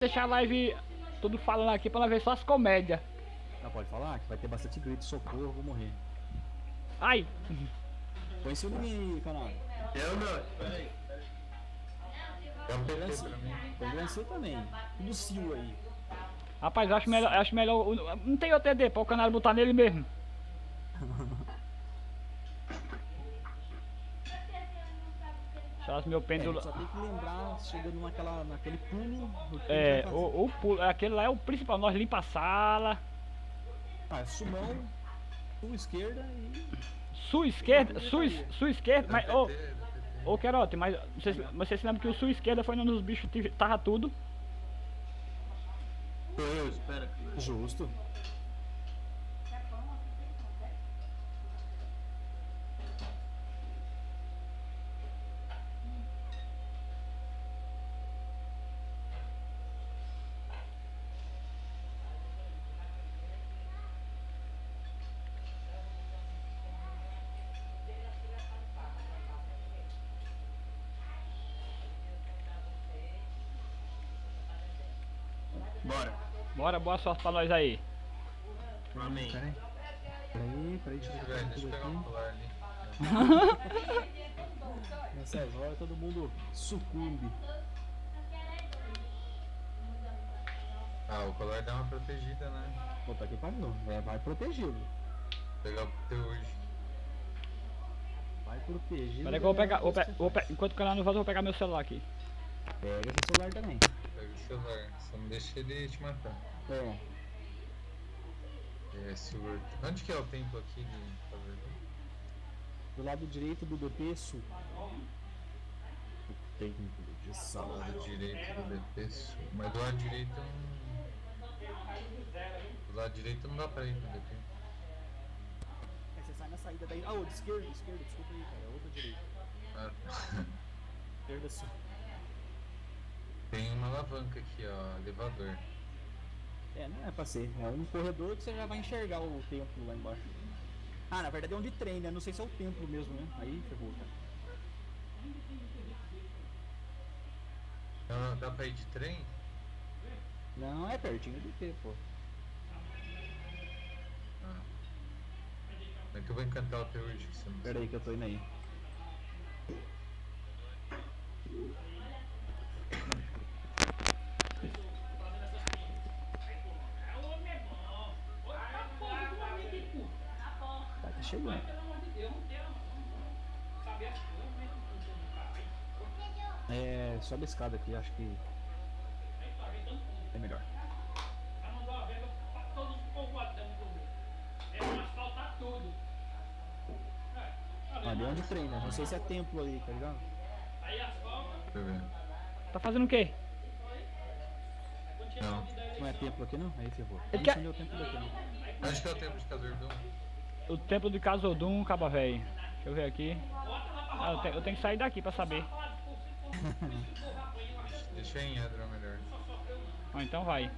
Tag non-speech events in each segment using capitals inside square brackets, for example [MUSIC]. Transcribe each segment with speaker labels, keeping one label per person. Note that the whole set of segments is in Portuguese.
Speaker 1: deixar a live tudo falando aqui pra ela ver só as comédias.
Speaker 2: Não, pode falar que vai ter bastante grito, socorro, vou morrer.
Speaker 1: Ai!
Speaker 2: Põe seu nome aí, canal.
Speaker 3: Eu não. Peraí. É um PT pra mim.
Speaker 2: Também. Tudo cio aí.
Speaker 1: Rapaz, acho melhor, acho melhor. Não tem outro ED para o canal botar nele mesmo. [LAUGHS] Só meu
Speaker 2: É,
Speaker 1: pêndulo.
Speaker 2: só tem que lembrar, chegando naquela, naquele pulo.
Speaker 1: É, o, o pulo, aquele lá é o principal. Nós limpa a sala.
Speaker 2: Ah, sumão, sua esquerda e.
Speaker 1: Sua esquerda, sua, sua esquerda, mas. Ô,
Speaker 3: PT.
Speaker 1: ô Querote, mas vocês, você se lembra que o sua esquerda foi onde os bichos tava tudo?
Speaker 3: Eu, espera.
Speaker 2: Justo.
Speaker 3: Bora.
Speaker 1: Boa sorte pra nós aí.
Speaker 3: Amém.
Speaker 2: Peraí. Peraí, peraí, deixa ver
Speaker 3: deixa eu pegar um
Speaker 2: aqui.
Speaker 3: colar ali.
Speaker 2: Nessas horas todo mundo sucumbe.
Speaker 3: Ah, o colar dá uma protegida, né?
Speaker 2: Puta que pariu. É, vai protegido.
Speaker 3: Vou pegar o teu hoje.
Speaker 2: Vai protegido.
Speaker 1: Peraí que eu vou pegar. Vou pe- vou pe- enquanto o canal não volta, eu vou pegar meu celular aqui.
Speaker 2: Pega esse celular também.
Speaker 3: Celular. Só não deixa ele te matar.
Speaker 2: É.
Speaker 3: É. Onde que é o templo aqui de Favela?
Speaker 2: Do lado direito do DP sul. O templo de
Speaker 3: Do
Speaker 2: sala.
Speaker 3: lado direito do DP Sul. Mas do lado direito não. Do lado direito não dá pra ir no DP.
Speaker 2: Aí você sai na saída daí. Ah, ô, de esquerda, de esquerda, desculpa aí, cara. É outra direita.
Speaker 3: Ah, tá.
Speaker 2: Esquerda sul.
Speaker 3: Tem uma alavanca aqui, ó. Elevador.
Speaker 2: É, não é pra ser. É um corredor que você já vai enxergar o templo lá embaixo. Ah, na verdade é onde trem, né? Não sei se é o templo mesmo, né? Aí ferrou, cara.
Speaker 3: Dá, dá pra ir de trem?
Speaker 2: Não, é pertinho do T, pô.
Speaker 3: Ah. Como é que eu vou encantar o teu hoje? Que você não
Speaker 2: Pera aí que eu tô indo aí. Chegando. É, sobe a escada aqui, acho que é melhor. Ali é onde treina, não sei se é templo aí, tá ligado?
Speaker 3: Eu.
Speaker 1: Tá fazendo o quê?
Speaker 3: Não.
Speaker 2: Não é templo aqui não? Aí ferrou.
Speaker 1: Ele
Speaker 2: Não
Speaker 1: quer-
Speaker 2: sei onde é o templo daqui não.
Speaker 3: Onde que é o templo de Casordum?
Speaker 1: O templo de Casodum, caba velho. Deixa eu ver aqui. Ah, eu, te- eu tenho que sair daqui pra saber. [LAUGHS]
Speaker 3: Deixa em Edron melhor.
Speaker 1: Ah, então vai.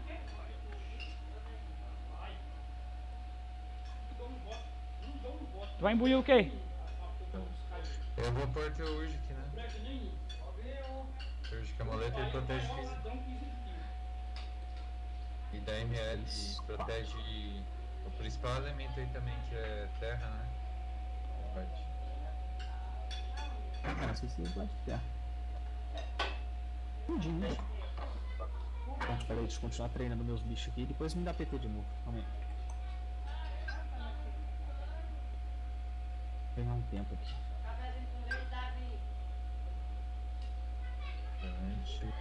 Speaker 1: Tu vai embuir o quê?
Speaker 3: Eu vou pôr teu urge aqui, né? Urge que a moleta ele protege físico. E da ML protege principal elemento aí também, que é terra, né? Parte.
Speaker 2: Ah, não sei se pode ter. Tudinho, né? Bom, peraí, deixa eu continuar treinando meus bichos aqui e depois me dá PT de novo. Calma aí. Vou ganhar um tempo aqui.
Speaker 3: Gente.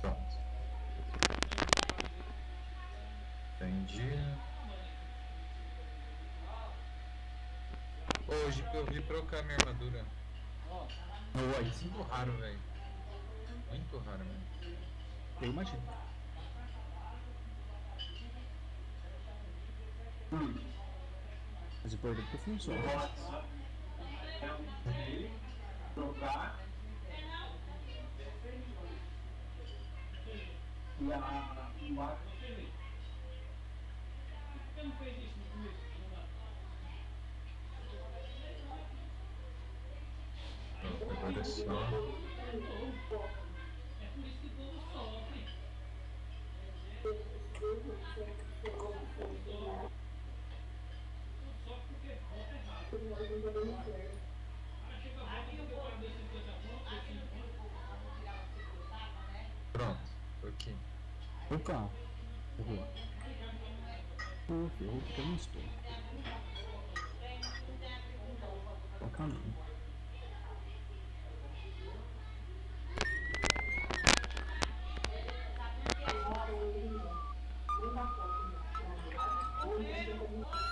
Speaker 3: Pronto. Entendi. Hoje eu vi trocar minha armadura.
Speaker 2: Oi.
Speaker 3: Muito raro, velho. Muito raro, velho.
Speaker 2: Eu imagino. Mas o importante é que funciona.
Speaker 3: Pronto, agora Olha só. Pronto, tô aqui.
Speaker 2: Opa! Ferrou. Pô, ferrou porque eu não estou. Não.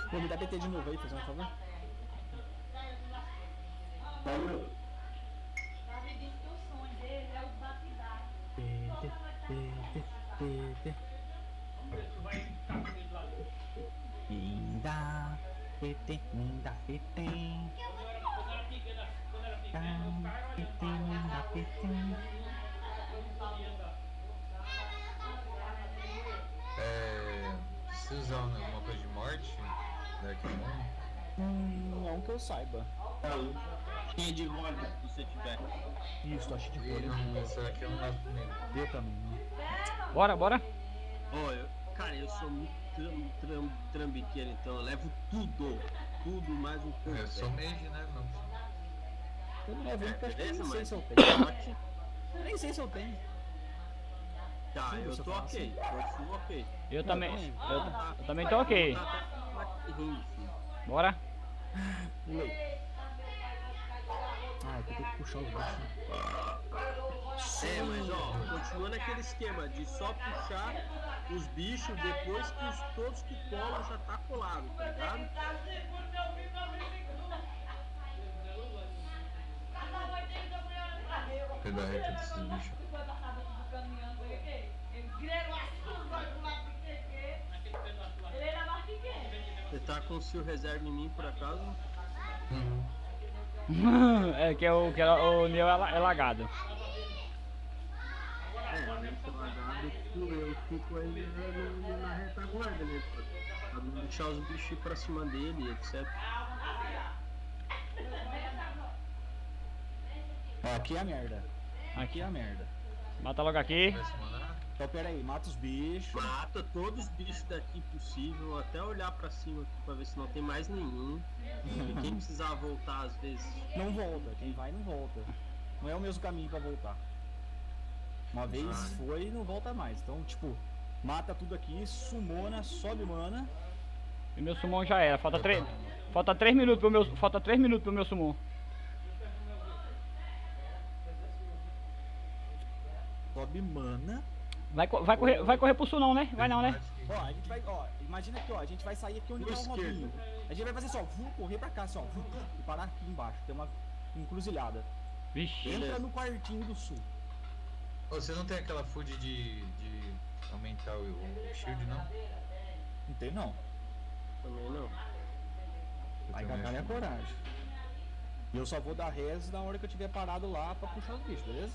Speaker 2: Pô, me dá PT de novo aí, fazendo um favor. PT, PT, PT. Linda, PT, linda, PT. Ah, PT, linda, PT.
Speaker 3: É. Precisa usar alguma coisa de morte? Dark Moon?
Speaker 2: Hum, não que eu saiba.
Speaker 4: Quem de roda se você tiver.
Speaker 2: Isso, acho de
Speaker 3: não, será que eu não gasto comigo?
Speaker 2: Eu também. né?
Speaker 1: Bora, bora.
Speaker 4: Eu, cara, eu sou muito tram, tram, trambiqueiro, então eu levo tudo. Tudo mais um pouco.
Speaker 3: Eu sou
Speaker 4: velho.
Speaker 3: mage, né? Não.
Speaker 2: Eu não levo porque acho que eu
Speaker 4: beleza,
Speaker 2: nem sei se eu tenho. Eu nem sei se eu tenho.
Speaker 4: Tá,
Speaker 2: Sim,
Speaker 4: eu tô ok. Eu sou ok.
Speaker 1: Eu também. Eu, eu também tô ok.
Speaker 4: Tá.
Speaker 1: Bora.
Speaker 2: Ah, eu tenho que puxar os bichos.
Speaker 4: É, mas ó, continua naquele esquema de só puxar os bichos depois que os, todos que colam já tá colado, tá ligado?
Speaker 3: Pegar a reta desses bichos.
Speaker 4: Você tá com o seu reserva em mim por acaso? [LAUGHS]
Speaker 1: é que o, que o Neo é, é lagado.
Speaker 4: É, lagado eu fico aí na, retaguarda, né? Pra, não deixar os bichos ir pra cima dele, etc.
Speaker 2: Aqui é a merda. Aqui
Speaker 1: Aqui.
Speaker 2: é a merda.
Speaker 1: Mata logo aqui.
Speaker 2: Então pera aí, mata os bichos.
Speaker 4: Mata todos os bichos daqui possível, até olhar pra cima aqui pra ver se não tem mais nenhum. E quem precisar voltar às vezes.
Speaker 2: Não volta. Quem vai não volta. Não é o mesmo caminho pra voltar. Uma vez
Speaker 3: Ah.
Speaker 2: foi e não volta mais. Então, tipo, mata tudo aqui, sumona, sobe mana.
Speaker 1: E meu summon já era. Falta 3. Falta 3 minutos pro meu. Falta 3 minutos pro meu summon.
Speaker 2: Sobe mana.
Speaker 1: Vai, vai correr, vai correr pro sul não, né? Vai não, né?
Speaker 2: Ó, a gente vai, ó, imagina aqui, ó, a gente vai sair aqui onde tá o. Robinho. A gente vai fazer assim, ó, vou correr pra cá, assim, ó, vum, e parar aqui embaixo. Tem uma encruzilhada.
Speaker 1: Vixe.
Speaker 2: Entra no quartinho do sul.
Speaker 3: Ô, você não tem aquela food de, de aumentar o, o shield, não?
Speaker 2: Não tem não.
Speaker 4: Também não.
Speaker 3: Eu
Speaker 2: Aí com a
Speaker 3: também
Speaker 2: cara é a
Speaker 3: acho que-
Speaker 2: coragem. E eu só vou dar res na hora que eu tiver parado lá pra puxar os bichos, beleza?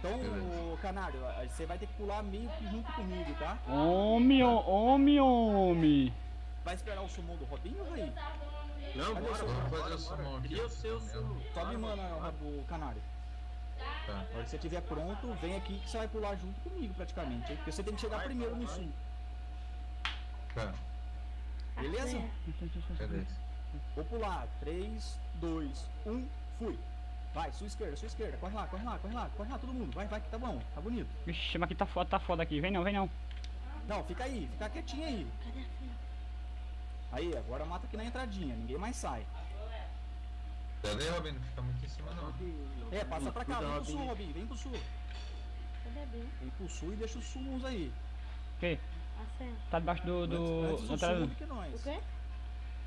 Speaker 2: Então,
Speaker 3: Beleza.
Speaker 2: canário, você vai ter que pular meio que junto comigo, tá?
Speaker 1: Homem, ho- homem, homem.
Speaker 2: Vai esperar o summon do Robinho ou vai?
Speaker 4: Não,
Speaker 2: Cadê
Speaker 4: bora, bora,
Speaker 3: fazer o
Speaker 4: bora.
Speaker 3: aqui.
Speaker 4: Cria o seu
Speaker 3: Meu.
Speaker 4: sumo.
Speaker 2: Sobe mana, o canário.
Speaker 3: Tá.
Speaker 2: Na hora que você estiver pronto, vem aqui que você vai pular junto comigo praticamente. Porque você tem que chegar
Speaker 4: Vai,
Speaker 2: primeiro
Speaker 4: vai,
Speaker 2: no sul.
Speaker 3: Tá.
Speaker 2: Beleza?
Speaker 3: Beleza.
Speaker 2: Vou pular. 3, 2, 1, fui. Vai, sua esquerda, sua esquerda. Corre lá, corre lá, corre lá, corre lá, todo mundo. Vai, vai, que tá bom, tá bonito.
Speaker 1: Vixe, mas aqui tá foda, tá foda aqui. Vem não, vem não.
Speaker 2: Não, fica aí, fica quietinho aí. Aí, agora mata aqui na entradinha, ninguém mais sai.
Speaker 3: Pera aí, Robin, não fica muito em cima, não.
Speaker 2: É, passa pra cá, vem pro sul,
Speaker 4: Robin.
Speaker 2: Vem pro sul.
Speaker 5: Cadê a Bia?
Speaker 2: Vem pro sul e deixa os sumos aí.
Speaker 1: Que?
Speaker 5: A senha.
Speaker 1: Tá debaixo do. do.
Speaker 2: Antes, antes
Speaker 1: da
Speaker 2: do que
Speaker 5: O
Speaker 2: nós.
Speaker 5: quê?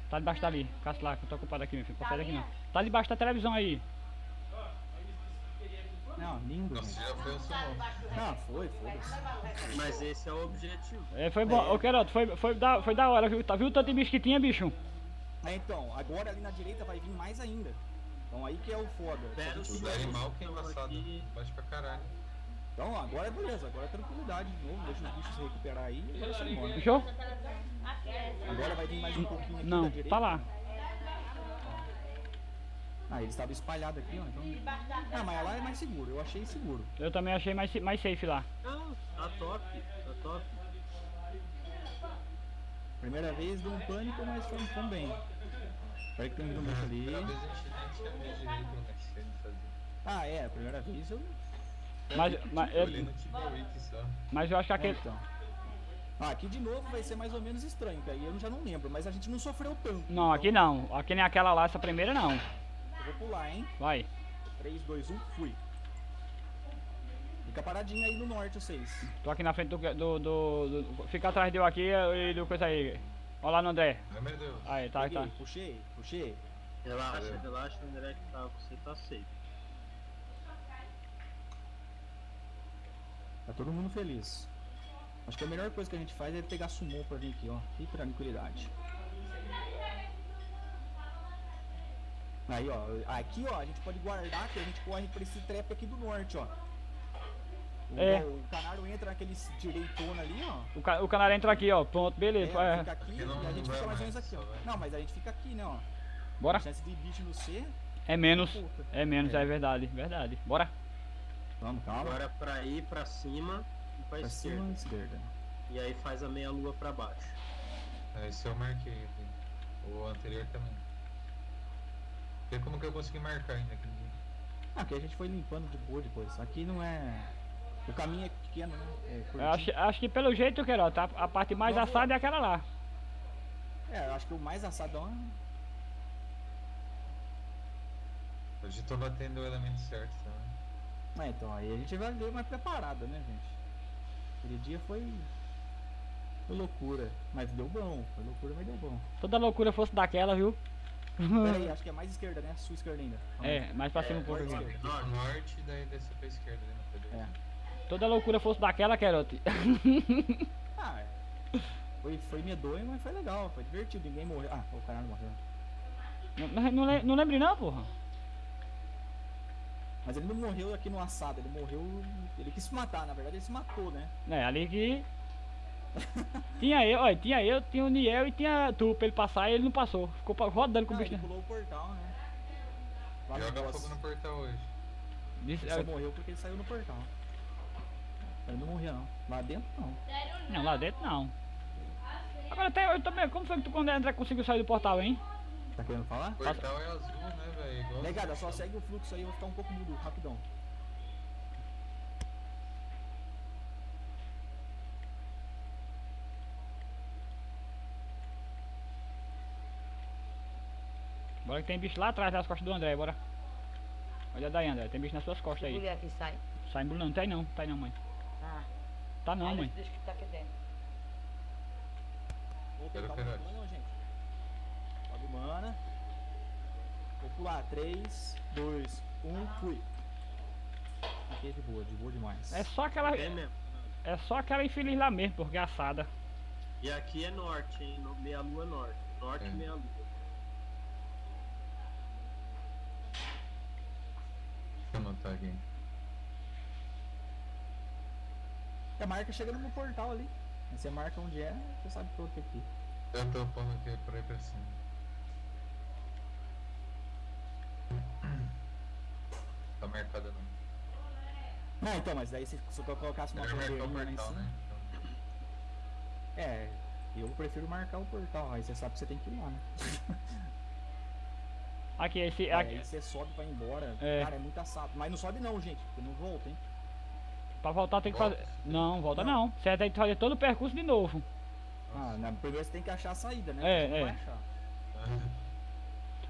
Speaker 1: Tá debaixo dali. Caça lá, que eu tô ocupado aqui, meu filho. Sair daqui não.
Speaker 5: Tá
Speaker 1: Tá debaixo da televisão aí.
Speaker 2: Não, lindo.
Speaker 3: Nossa,
Speaker 2: né?
Speaker 3: já foi o summon.
Speaker 2: Ah, foi, foda-se.
Speaker 4: Mas esse é o objetivo.
Speaker 1: É, foi bom. Ô, Queroto, foi, foi, da, foi da hora, viu? Tá, viu o tanto de bicho que tinha, bicho?
Speaker 2: Ah, então, agora ali na direita vai vir mais ainda. Então aí que é o foda.
Speaker 4: Pera,
Speaker 3: Os
Speaker 4: Sim,
Speaker 3: animal que é
Speaker 4: então
Speaker 3: embaçado.
Speaker 4: aqui-
Speaker 3: Bate pra caralho.
Speaker 2: Então agora é beleza, agora é tranquilidade de novo, deixa os bichos se recuperar aí e agora você embora.
Speaker 1: Fechou?
Speaker 2: Agora vai vir mais um pouquinho aqui da
Speaker 1: Não,
Speaker 2: direita.
Speaker 1: tá lá.
Speaker 2: Ah, eles estavam espalhados aqui, ó. Então... Ah, mas lá é mais seguro. Eu achei seguro.
Speaker 1: Eu também achei mais, mais safe lá.
Speaker 4: Não, tá top, tá top.
Speaker 2: Primeira vez deu um pânico, mas foi, foi bem. Espero que vindo um bicho ali. Ah, é, a primeira vez eu.
Speaker 1: Mas, mas,
Speaker 3: Eu
Speaker 1: mas eu acho que aquele.
Speaker 2: Então. Ah, aqui de novo vai ser mais ou menos estranho, que aí eu já não lembro, mas a gente não sofreu tanto.
Speaker 1: Não, aqui não. Aqui nem aquela lá, essa primeira não.
Speaker 2: Eu vou pular, hein?
Speaker 1: Vai.
Speaker 2: 3, 2, 1, fui. Fica paradinho aí no norte, vocês.
Speaker 1: Tô aqui na frente do. do, do, do- fica atrás de eu aqui e do coisa aí. Olha lá no André.
Speaker 3: Ai meu Deus.
Speaker 1: Aí, tá,
Speaker 2: Peguei,
Speaker 1: tá.
Speaker 2: puxei, puxei.
Speaker 4: Relaxa,
Speaker 3: Valeu.
Speaker 4: relaxa, André, que tá, você tá safe.
Speaker 2: Tá todo mundo feliz. Acho que a melhor coisa que a gente faz é pegar sumô pra vir aqui, ó. E tranquilidade. Aí, ó. Aqui, ó, a gente pode guardar que a gente corre pra esse trap aqui do norte, ó. O,
Speaker 1: É.
Speaker 2: o canário entra naquele direitona ali, ó.
Speaker 1: O, ca o canário entra aqui, ó. Pronto, beleza.
Speaker 2: É,
Speaker 1: É.
Speaker 2: fica aqui
Speaker 3: não
Speaker 2: a gente fica mais ou menos aqui, ó. Não, mas a gente fica aqui, né, ó.
Speaker 1: Bora.
Speaker 2: A chance de bicho no C.
Speaker 1: É menos.
Speaker 2: Puta.
Speaker 1: É menos,
Speaker 2: É.
Speaker 1: é verdade. Verdade. Bora.
Speaker 2: Vamos, calma.
Speaker 4: Agora pra ir pra cima e pra,
Speaker 2: pra
Speaker 4: esquerda.
Speaker 2: cima e esquerda.
Speaker 4: E aí faz a meia lua pra baixo.
Speaker 3: É, Esse eu marquei aqui. O anterior também. Vê como que eu consegui marcar ainda aquele dia.
Speaker 2: Ah, porque a gente foi limpando de boa depois. Aqui não é. O caminho é pequeno, né? É
Speaker 1: Eu acho, acho que pelo jeito, Queiroz, tá? A parte mais
Speaker 2: Não,
Speaker 1: assada é aquela lá.
Speaker 2: É, eu acho que o mais assadão é.
Speaker 3: Hoje tô batendo o elemento certo também.
Speaker 2: É, então aí a gente vai ver mais preparada, né, gente? Aquele dia foi. Foi loucura. Mas deu bom. Foi loucura, mas deu bom.
Speaker 1: Toda loucura fosse daquela, viu?
Speaker 2: Pera aí, [LAUGHS] acho que é mais esquerda, né? Sua esquerda ainda.
Speaker 1: É, mais pra cima um pouco
Speaker 2: norte,
Speaker 1: aqui.
Speaker 3: pro norte, daí descer pra esquerda pedreiro.
Speaker 2: É.
Speaker 1: Toda loucura fosse daquela, Queiroz. [LAUGHS]
Speaker 2: Ah, é. foi, foi medonho, mas foi legal. Foi divertido. Ninguém morreu. Ah, o caralho morreu.
Speaker 1: Não, não, não, le- não lembre não, porra.
Speaker 2: Mas ele não morreu aqui no assado. Ele morreu. Ele quis se matar, na verdade ele se matou, né?
Speaker 1: É, ali que. [LAUGHS] tinha eu, olha, tinha eu, tinha o Niel e tinha tu pra ele passar e ele não passou. Ficou rodando com o bicho.
Speaker 2: ele pulou o portal, né? Lá no
Speaker 3: Joga fogo no portal hoje.
Speaker 1: Disse-
Speaker 2: Ele só morreu porque ele saiu no portal. Ele não morreu não. Lá dentro não.
Speaker 1: Não, lá dentro não. Agora até eu também. Como foi que tu quando André conseguiu sair do portal, hein?
Speaker 2: Tá querendo falar?
Speaker 3: O portal é azul, né, velho?
Speaker 2: Negada, só segue o fluxo aí, eu vou ficar um pouco mudo, rapidão.
Speaker 1: Bora que tem bicho lá atrás das costas do André, bora. Olha daí, André, tem bicho nas suas costas aí.
Speaker 5: Mulher que sai.
Speaker 1: Sai não tem não, tem não, mãe.
Speaker 5: Ah,
Speaker 1: Tá não,
Speaker 5: aí
Speaker 1: mãe.
Speaker 5: Deixa que tá aqui dentro.
Speaker 2: Calma,
Speaker 3: pegar.
Speaker 2: não, não, gente. Sobe mana. Vou pular, 3, 2, 1, fui. Aqui é de boa, de boa demais.
Speaker 1: É só aquela.
Speaker 4: É mesmo.
Speaker 1: É só aquela infeliz lá mesmo, porque é assada.
Speaker 4: E aqui é norte, hein? Meia lua norte. Norte
Speaker 3: É.
Speaker 4: meia lua.
Speaker 3: Anotar aqui.
Speaker 2: A marca chegando no portal ali. Aí você marca onde é, você sabe que eu tô aqui.
Speaker 3: Eu tô pondo aqui por aí pra cima. [CLEARS THROAT] Tá marcada não.
Speaker 2: Não, então, mas daí se, se eu colocasse uma bandeirinha lá em
Speaker 3: portal,
Speaker 2: cima.
Speaker 3: né? Então,
Speaker 2: É, eu prefiro marcar o portal, aí você sabe que você tem que ir lá, né? [LAUGHS]
Speaker 1: Aqui, esse.
Speaker 2: Aí
Speaker 1: Aqui,
Speaker 2: você sobe pra ir embora.
Speaker 1: É.
Speaker 2: Cara, é muito assado. Mas não sobe não, gente, porque não volta, hein?
Speaker 1: pra voltar tem que
Speaker 3: Volta?
Speaker 1: fazer. Não, volta
Speaker 2: Não.
Speaker 1: não. Você tem que fazer todo o percurso de novo.
Speaker 2: Ah, na, primeiro você tem que achar a saída, né?
Speaker 1: É,
Speaker 2: Você não
Speaker 1: é.
Speaker 2: vai achar.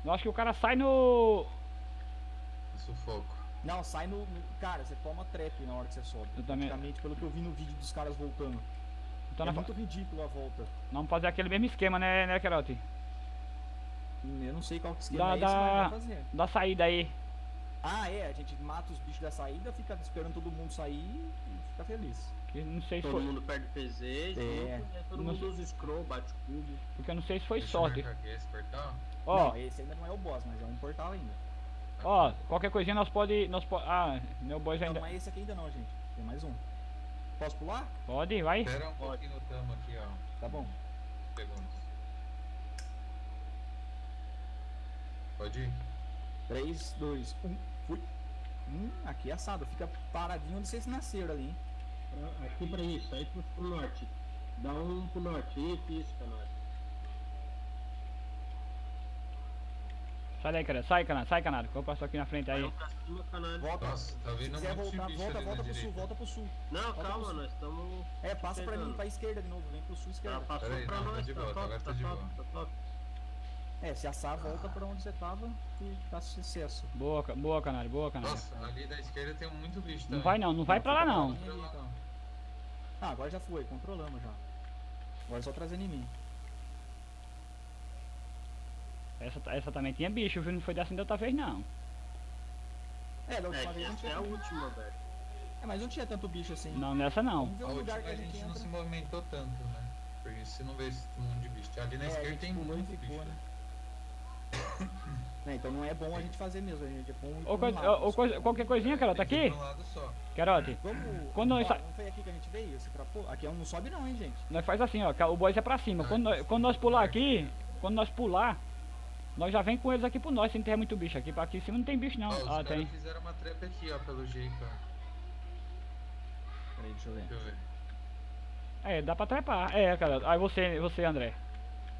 Speaker 1: Eu acho que o cara sai no.
Speaker 3: Sufoco.
Speaker 2: Não, sai no, no- Cara, você toma trap na hora que você sobe.
Speaker 1: Eu também-
Speaker 2: Praticamente, pelo que eu vi no vídeo dos caras voltando.
Speaker 1: Então
Speaker 2: é
Speaker 1: nós,
Speaker 2: muito ridículo a volta.
Speaker 1: vamos fazer aquele mesmo esquema, né, né, Querote?
Speaker 2: Eu não sei qual que esquema
Speaker 1: Da,
Speaker 2: é esse, mas
Speaker 1: da,
Speaker 2: vai fazer.
Speaker 1: da saída aí.
Speaker 2: Ah, é, a gente mata os bichos da saída, fica esperando todo mundo sair e fica feliz.
Speaker 1: Que não sei se
Speaker 4: Todo
Speaker 1: foi.
Speaker 4: mundo perde PZ,
Speaker 2: É.
Speaker 4: né? todo
Speaker 1: Não
Speaker 4: mundo usa scroll, bate cubo.
Speaker 1: Porque eu não sei se foi
Speaker 3: Deixa
Speaker 1: sorte.
Speaker 3: aqui esse portal.
Speaker 1: Ó,
Speaker 2: Não, esse ainda não é o boss, mas é um portal ainda.
Speaker 1: ó, qualquer coisinha nós pode. Nós pode. Ah, meu
Speaker 2: Não,
Speaker 1: ainda.
Speaker 2: não é esse aqui ainda não, gente. Tem mais um. Posso pular?
Speaker 1: Pode, vai.
Speaker 3: Espera um pouquinho no tamo aqui, ó.
Speaker 2: Tá bom.
Speaker 3: Segundos. Pode ir?
Speaker 2: 3, 2, 1, fui. Hum, aqui é assado, fica paradinho onde vocês nasceram ali, hein?
Speaker 4: Pra- Aqui pra isso, aí pro, pro norte. Dá um pro norte. Isso, isso, canal.
Speaker 1: Sai daí, cara. Sai, canado. Sai, que Eu passo aqui na frente
Speaker 4: Aí pra cima, canal.
Speaker 2: Volta.
Speaker 3: Nossa, tá
Speaker 2: Se
Speaker 3: vindo
Speaker 2: quiser
Speaker 3: muito
Speaker 2: voltar, volta, volta pro sul,
Speaker 3: direita.
Speaker 2: volta pro sul.
Speaker 4: Não,
Speaker 2: Volta
Speaker 4: calma,
Speaker 2: sul.
Speaker 4: nós estamos.
Speaker 2: É, passa pra mim, pra esquerda de novo, vem pro sul, esquerda.
Speaker 4: passou
Speaker 3: Pera aí,
Speaker 4: pra
Speaker 3: não, tá
Speaker 4: nós,
Speaker 3: de
Speaker 4: tá
Speaker 3: volta,
Speaker 4: top,
Speaker 3: agora
Speaker 4: tá
Speaker 3: tá de
Speaker 4: top,
Speaker 3: volta.
Speaker 4: tá top.
Speaker 2: É, se assar, volta pra onde você tava e dá sucesso.
Speaker 1: Boa, boa, canário. Boa, canário.
Speaker 3: Nossa, ali da esquerda tem muito bicho também.
Speaker 1: Não vai não. Não vai pra lá não.
Speaker 2: Então. Ah, agora já foi, controlamos já. Agora é só trazendo em mim.
Speaker 1: Essa, essa também tinha bicho, viu? Não foi dessa da outra vez não.
Speaker 2: É, da
Speaker 4: É,
Speaker 2: última
Speaker 4: que
Speaker 2: vez não
Speaker 4: essa é
Speaker 2: tinha.
Speaker 4: a última, velho.
Speaker 2: É, mas não tinha tanto bicho assim.
Speaker 1: Não, nessa não.
Speaker 3: A última a
Speaker 2: a gente
Speaker 3: não se movimentou tanto, né? Porque se não vê esse monte de bicho. Ali na
Speaker 2: É,
Speaker 3: esquerda tem muito
Speaker 2: ficou,
Speaker 3: bicho.
Speaker 2: né? É, então não é bom a gente fazer mesmo, a gente é bom por um
Speaker 1: coisa,
Speaker 2: lado.
Speaker 1: ô, ô, coisa, qualquer coisinha, cara, tá aqui?
Speaker 3: pra.
Speaker 1: Querote,
Speaker 2: Vamos.
Speaker 1: Quando nós
Speaker 2: ó, Não foi aqui que a gente veio? Esse trapô? Aqui não sobe não, hein, gente?
Speaker 1: nós faz assim, ó. O boys é pra cima. Quando nós, quando nós pular aqui, quando nós pular, nós já vem com eles aqui pro nós, se não tem muito bicho. Aqui, aqui em cima não tem bicho não.
Speaker 3: Ó, os
Speaker 1: Ah, tem.
Speaker 3: fizeram uma trap aqui, ó, pelo jeito, ó.
Speaker 2: Peraí, deixa eu ver.
Speaker 3: Deixa eu ver.
Speaker 1: É, dá pra trepar. É, cara. Aí você, você, André.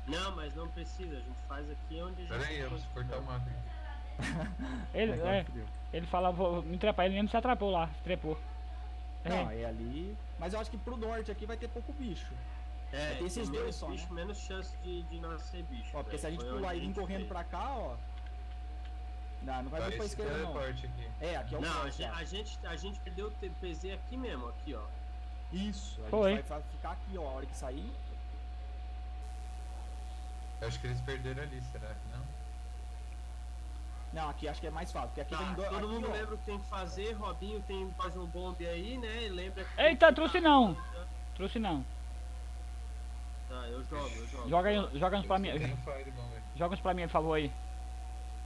Speaker 4: Não, mas não precisa, a gente faz aqui onde a gente.
Speaker 3: Pera aí, eu preciso cortar o mato aqui. [LAUGHS]
Speaker 1: Ele, é, ele fala, vou me trepar, ele mesmo se atrapou lá, se trepou.
Speaker 2: Não,
Speaker 1: É,
Speaker 2: é ali. Mas eu acho que pro norte aqui vai ter pouco bicho.
Speaker 4: É,
Speaker 2: Tem esses
Speaker 4: tem
Speaker 2: dois só,
Speaker 4: bicho,
Speaker 2: né?
Speaker 4: menos chance de, de nascer bicho.
Speaker 2: Ó, porque se a gente pular e vir
Speaker 4: gente
Speaker 2: correndo pra cá, ó. Não, não vai
Speaker 3: Tá,
Speaker 2: vir pra
Speaker 3: esse
Speaker 2: esquerda não.
Speaker 3: teleporte aqui.
Speaker 2: É, aqui é o
Speaker 4: Não, a
Speaker 2: norte,
Speaker 4: gente, a, gente, a gente perdeu o TPZ aqui mesmo, aqui, ó.
Speaker 2: Isso, a
Speaker 1: Foi.
Speaker 2: gente vai ficar aqui, ó. A hora que sair.
Speaker 3: Eu acho que eles perderam ali, será que não?
Speaker 2: Não, aqui acho que é mais fácil. Porque aqui
Speaker 4: Tá,
Speaker 2: tem dois.
Speaker 4: todo
Speaker 2: aqui,
Speaker 4: mundo
Speaker 2: ó.
Speaker 4: lembra o que tem que fazer, Robinho tem faz um bombe aí, né? E lembra que.
Speaker 1: Eita, trouxe não. Trouxe não.
Speaker 4: Tá, eu jogo, eu jogo.
Speaker 1: Joga, aí- joga uns pra mim.
Speaker 3: Aqui.
Speaker 1: Joga uns pra mim, por favor aí.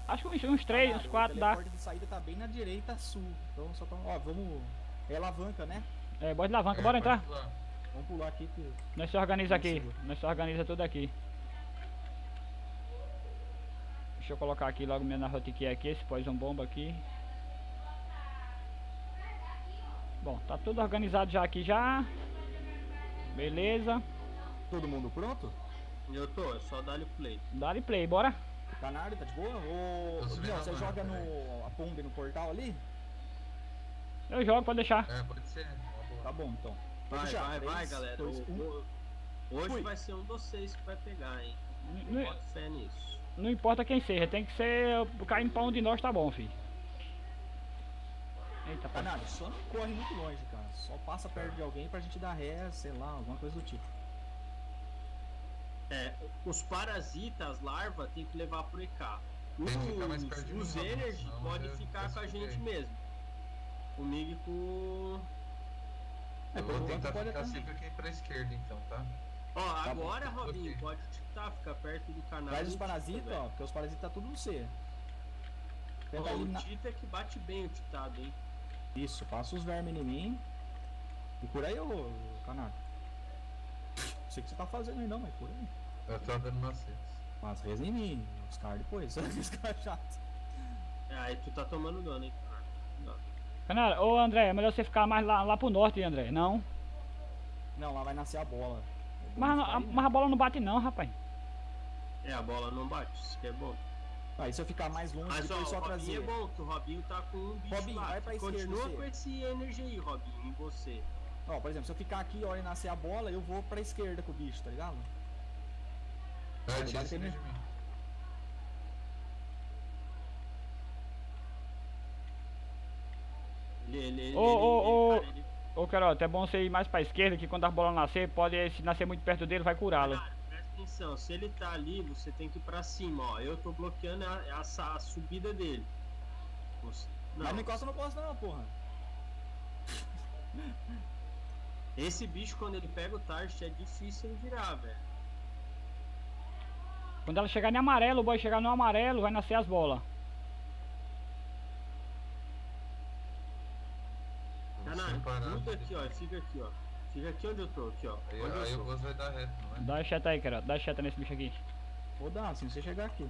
Speaker 1: Acho que uns, uns três,
Speaker 2: Caralho,
Speaker 1: uns quatro
Speaker 2: O
Speaker 1: dá.
Speaker 2: teleporte de saída tá bem na direita sul. Então só tão. Ó, vamos. É alavanca, né?
Speaker 1: É, bora de alavanca,
Speaker 3: É,
Speaker 1: bora entrar.
Speaker 3: pular.
Speaker 2: Vamos pular aqui que.
Speaker 1: Nós se organiza aqui.
Speaker 2: Segura.
Speaker 1: Nós se organiza tudo aqui. Deixa eu colocar aqui logo minha narrotique aqui, esse poison bomba aqui. Bom, tá tudo organizado já aqui já. Beleza.
Speaker 2: Todo mundo pronto?
Speaker 4: Eu tô, é só o play.
Speaker 1: Dá-lhe play, bora.
Speaker 2: Canário, tá de boa? Ô,
Speaker 3: a
Speaker 2: você joga no. a pomba no portal ali?
Speaker 1: Eu jogo, pode deixar.
Speaker 3: É, pode ser. Uma boa.
Speaker 2: Tá bom, então.
Speaker 4: Vai,
Speaker 2: Puxa,
Speaker 4: vai, vai, galera.
Speaker 2: dois, um.
Speaker 4: hoje
Speaker 2: Fui.
Speaker 4: vai ser um dos seis que vai pegar, hein?
Speaker 1: Não,
Speaker 4: Bota fé nisso.
Speaker 1: Não importa quem seja, tem que ser. Caindo pra um de nós tá bom, filho. Eita, pá.
Speaker 2: Canário, só não corre muito longe, cara. Só passa perto de alguém pra gente dar ré, sei lá, alguma coisa do tipo.
Speaker 4: É, os parasitas, as larvas, tem que levar pro EK. Os, os
Speaker 3: não,
Speaker 4: Energy
Speaker 3: senão
Speaker 4: pode
Speaker 3: eu
Speaker 4: ficar com a gente mesmo. Comigo e com.
Speaker 2: É,
Speaker 3: Eu vou tentar
Speaker 2: pode
Speaker 3: ficar sempre aqui pra esquerda, então, tá?
Speaker 4: Ó,
Speaker 2: Tá
Speaker 4: agora,
Speaker 3: tá bom.
Speaker 4: Robinho,
Speaker 3: Ok.
Speaker 4: pode titar, ficar perto do canal.
Speaker 2: Traz os parasitas, ó, porque os parasitas tá tudo no C.
Speaker 4: Ó, o
Speaker 2: eliminar.
Speaker 4: Tita é que bate bem o titado, hein?
Speaker 2: Isso, passa os vermes em mim. E cura aí, ô Canário. Não sei o que você tá fazendo aí não, mas cura aí.
Speaker 3: Eu tô dando macetes.
Speaker 2: Mas reza em mim, os caras depois, [LAUGHS] os caras chatos.
Speaker 4: É, aí tu tá tomando dano, hein? Não.
Speaker 1: Canara, ô André, é melhor você ficar mais lá, lá pro norte, André. Não.
Speaker 2: Não, lá vai nascer a bola. É
Speaker 1: Mas, a, mas a bola não bate não, rapaz.
Speaker 4: É, a bola não bate, isso que é bom.
Speaker 2: Aí se eu ficar mais longe,
Speaker 4: Mas ó,
Speaker 2: depois
Speaker 4: o
Speaker 2: só
Speaker 4: Robinho
Speaker 2: trazer.
Speaker 4: é bom, que o Robinho tá com um bicho
Speaker 2: Robinho,
Speaker 4: lá.
Speaker 2: vai pra esquerda,
Speaker 4: Continua com esse energia aí, Robinho, em você.
Speaker 2: Ó, por exemplo, se eu ficar aqui, hora de nascer a bola, eu vou pra esquerda com o bicho, tá ligado? Vai
Speaker 3: tira esse mim.
Speaker 4: Ele, ele, ele,
Speaker 1: Ô, ô,
Speaker 4: ele,
Speaker 1: ô. Ô Carol, é bom você ir mais pra esquerda, que quando a bola nascer, pode, se nascer muito perto dele, vai curá-lo.
Speaker 4: Presta atenção, se ele tá ali, você tem que ir pra cima, ó. Eu tô bloqueando a, a, a subida dele. Você-
Speaker 2: Mas
Speaker 4: Não,
Speaker 2: não encosta no posto não, porra. [LAUGHS]
Speaker 4: esse bicho quando ele pega o target é difícil ele virar, velho.
Speaker 1: Quando ela chegar em amarelo, o boy chegar no amarelo, vai nascer as bolas.
Speaker 3: Parar,
Speaker 4: muda aqui,
Speaker 3: eu-
Speaker 4: ó, fica aqui, ó. Fica aqui onde eu tô, aqui, ó.
Speaker 3: Aí,
Speaker 4: Onde eu
Speaker 3: aí o
Speaker 4: sou.
Speaker 3: boss vai dar reto, não é?
Speaker 1: Dá a cheta aí, Carol. Dá a cheta nesse bicho aqui.
Speaker 2: Vou dar, assim você chegar aqui.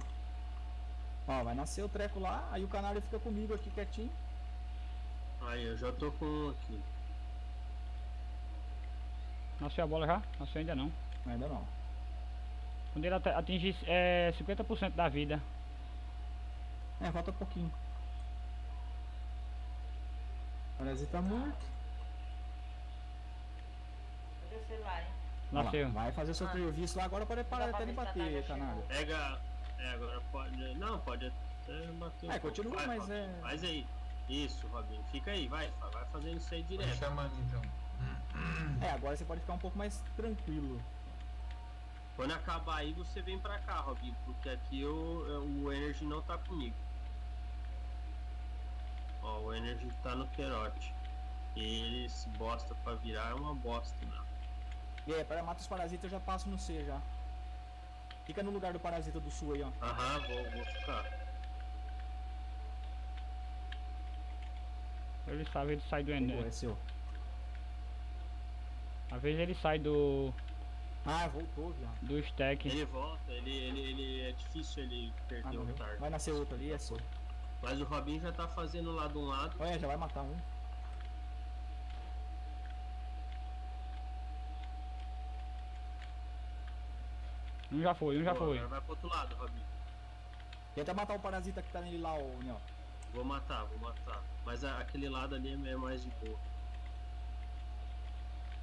Speaker 2: Ó, vai nascer o treco lá, aí o canário fica comigo aqui quietinho.
Speaker 4: Aí, eu já tô com um aqui.
Speaker 1: Nasceu a bola já? Nasceu ainda não.
Speaker 2: Ainda não.
Speaker 1: Quando ele ati- atingir é, 50% da vida.
Speaker 2: É, falta pouquinho. Parasita tá morto.
Speaker 6: Cadê o celular, hein?
Speaker 2: Lá,
Speaker 1: Nasceu.
Speaker 2: Vai fazer seu
Speaker 6: Ah.
Speaker 2: serviço lá, agora pode parar até de
Speaker 6: a
Speaker 2: bater, canário.
Speaker 6: chegou.
Speaker 4: Pega. É, agora pode. Não, pode até bater. um
Speaker 2: É,
Speaker 4: pouco.
Speaker 2: continua,
Speaker 4: Vai,
Speaker 2: mas
Speaker 4: Robinho,
Speaker 2: é-
Speaker 4: Faz aí. Isso, Robinho. Fica aí, vai. Vai fazendo isso aí
Speaker 3: Vai
Speaker 4: direto.
Speaker 3: chamando então.
Speaker 2: É, agora você pode ficar um pouco mais tranquilo.
Speaker 4: Quando acabar aí, você vem pra cá, Robinho. Porque aqui o, o Energy não tá comigo. Ó, o Energy tá no Querote. E ele, esse bosta pra virar é uma bosta, né?
Speaker 2: E aí, para matar os parasitas eu já passo no C já. Fica no lugar do parasita do sul aí, ó.
Speaker 4: Aham, vou, vou ficar.
Speaker 1: Ele sabe, ele sai do Enem.
Speaker 2: é seu.
Speaker 1: Às vezes ele sai do,
Speaker 2: Ah, voltou, viado.
Speaker 1: do stack.
Speaker 4: Ele volta, ele, ele, ele é difícil ele
Speaker 2: Ah,
Speaker 4: perder o
Speaker 2: morreu.
Speaker 4: target.
Speaker 2: Vai nascer outro ali, é seu.
Speaker 4: Mas o Robinho já tá fazendo lá de um lado.
Speaker 2: Olha, já vai matar um.
Speaker 1: Um já foi, um já
Speaker 4: Pô,
Speaker 1: foi.
Speaker 4: Agora vai pro outro lado, Robinho.
Speaker 2: Tenta matar o parasita que tá nele lá, ô Nel.
Speaker 4: Vou matar, vou matar. Mas a- aquele lado ali é mais de boa.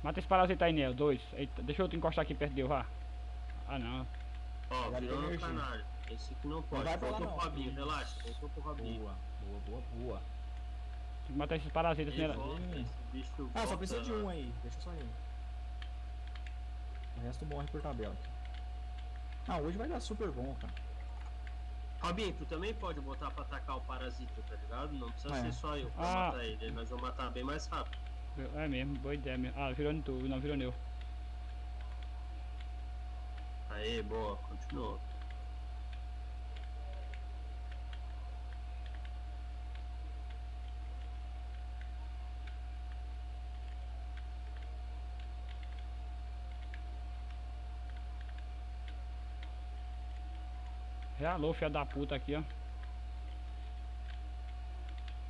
Speaker 1: Mata esse parasita aí, Neo. Dois. Eita, deixa eu te encostar aqui perto dele, vá. Ah não.
Speaker 4: Ó,
Speaker 2: Já
Speaker 4: virou no canário. Esse aqui não pode.
Speaker 2: vai pra lá
Speaker 4: Voltou pro. Robinho, relaxa. Voltou pro Robinho.
Speaker 2: Boa, boa, boa, boa.
Speaker 1: Tem que matar esses parasitas,
Speaker 4: Ele
Speaker 1: senão.
Speaker 4: volta, esse bicho
Speaker 2: Ah, só precisa de um aí. Deixa só ele. O resto morre por tabela. Ah, hoje vai dar super bom, cara.
Speaker 4: Robinho, tu também pode botar pra atacar o parasita, tá ligado? Não precisa
Speaker 2: É.
Speaker 4: ser só eu pra
Speaker 1: Ah.
Speaker 4: matar ele. Nós vamos matar bem mais rápido.
Speaker 1: É mesmo, boa ideia mesmo. Ah, virou no tu, não virou neu.
Speaker 4: Aê, boa, continua.
Speaker 1: Realou, filha da puta aqui, ó.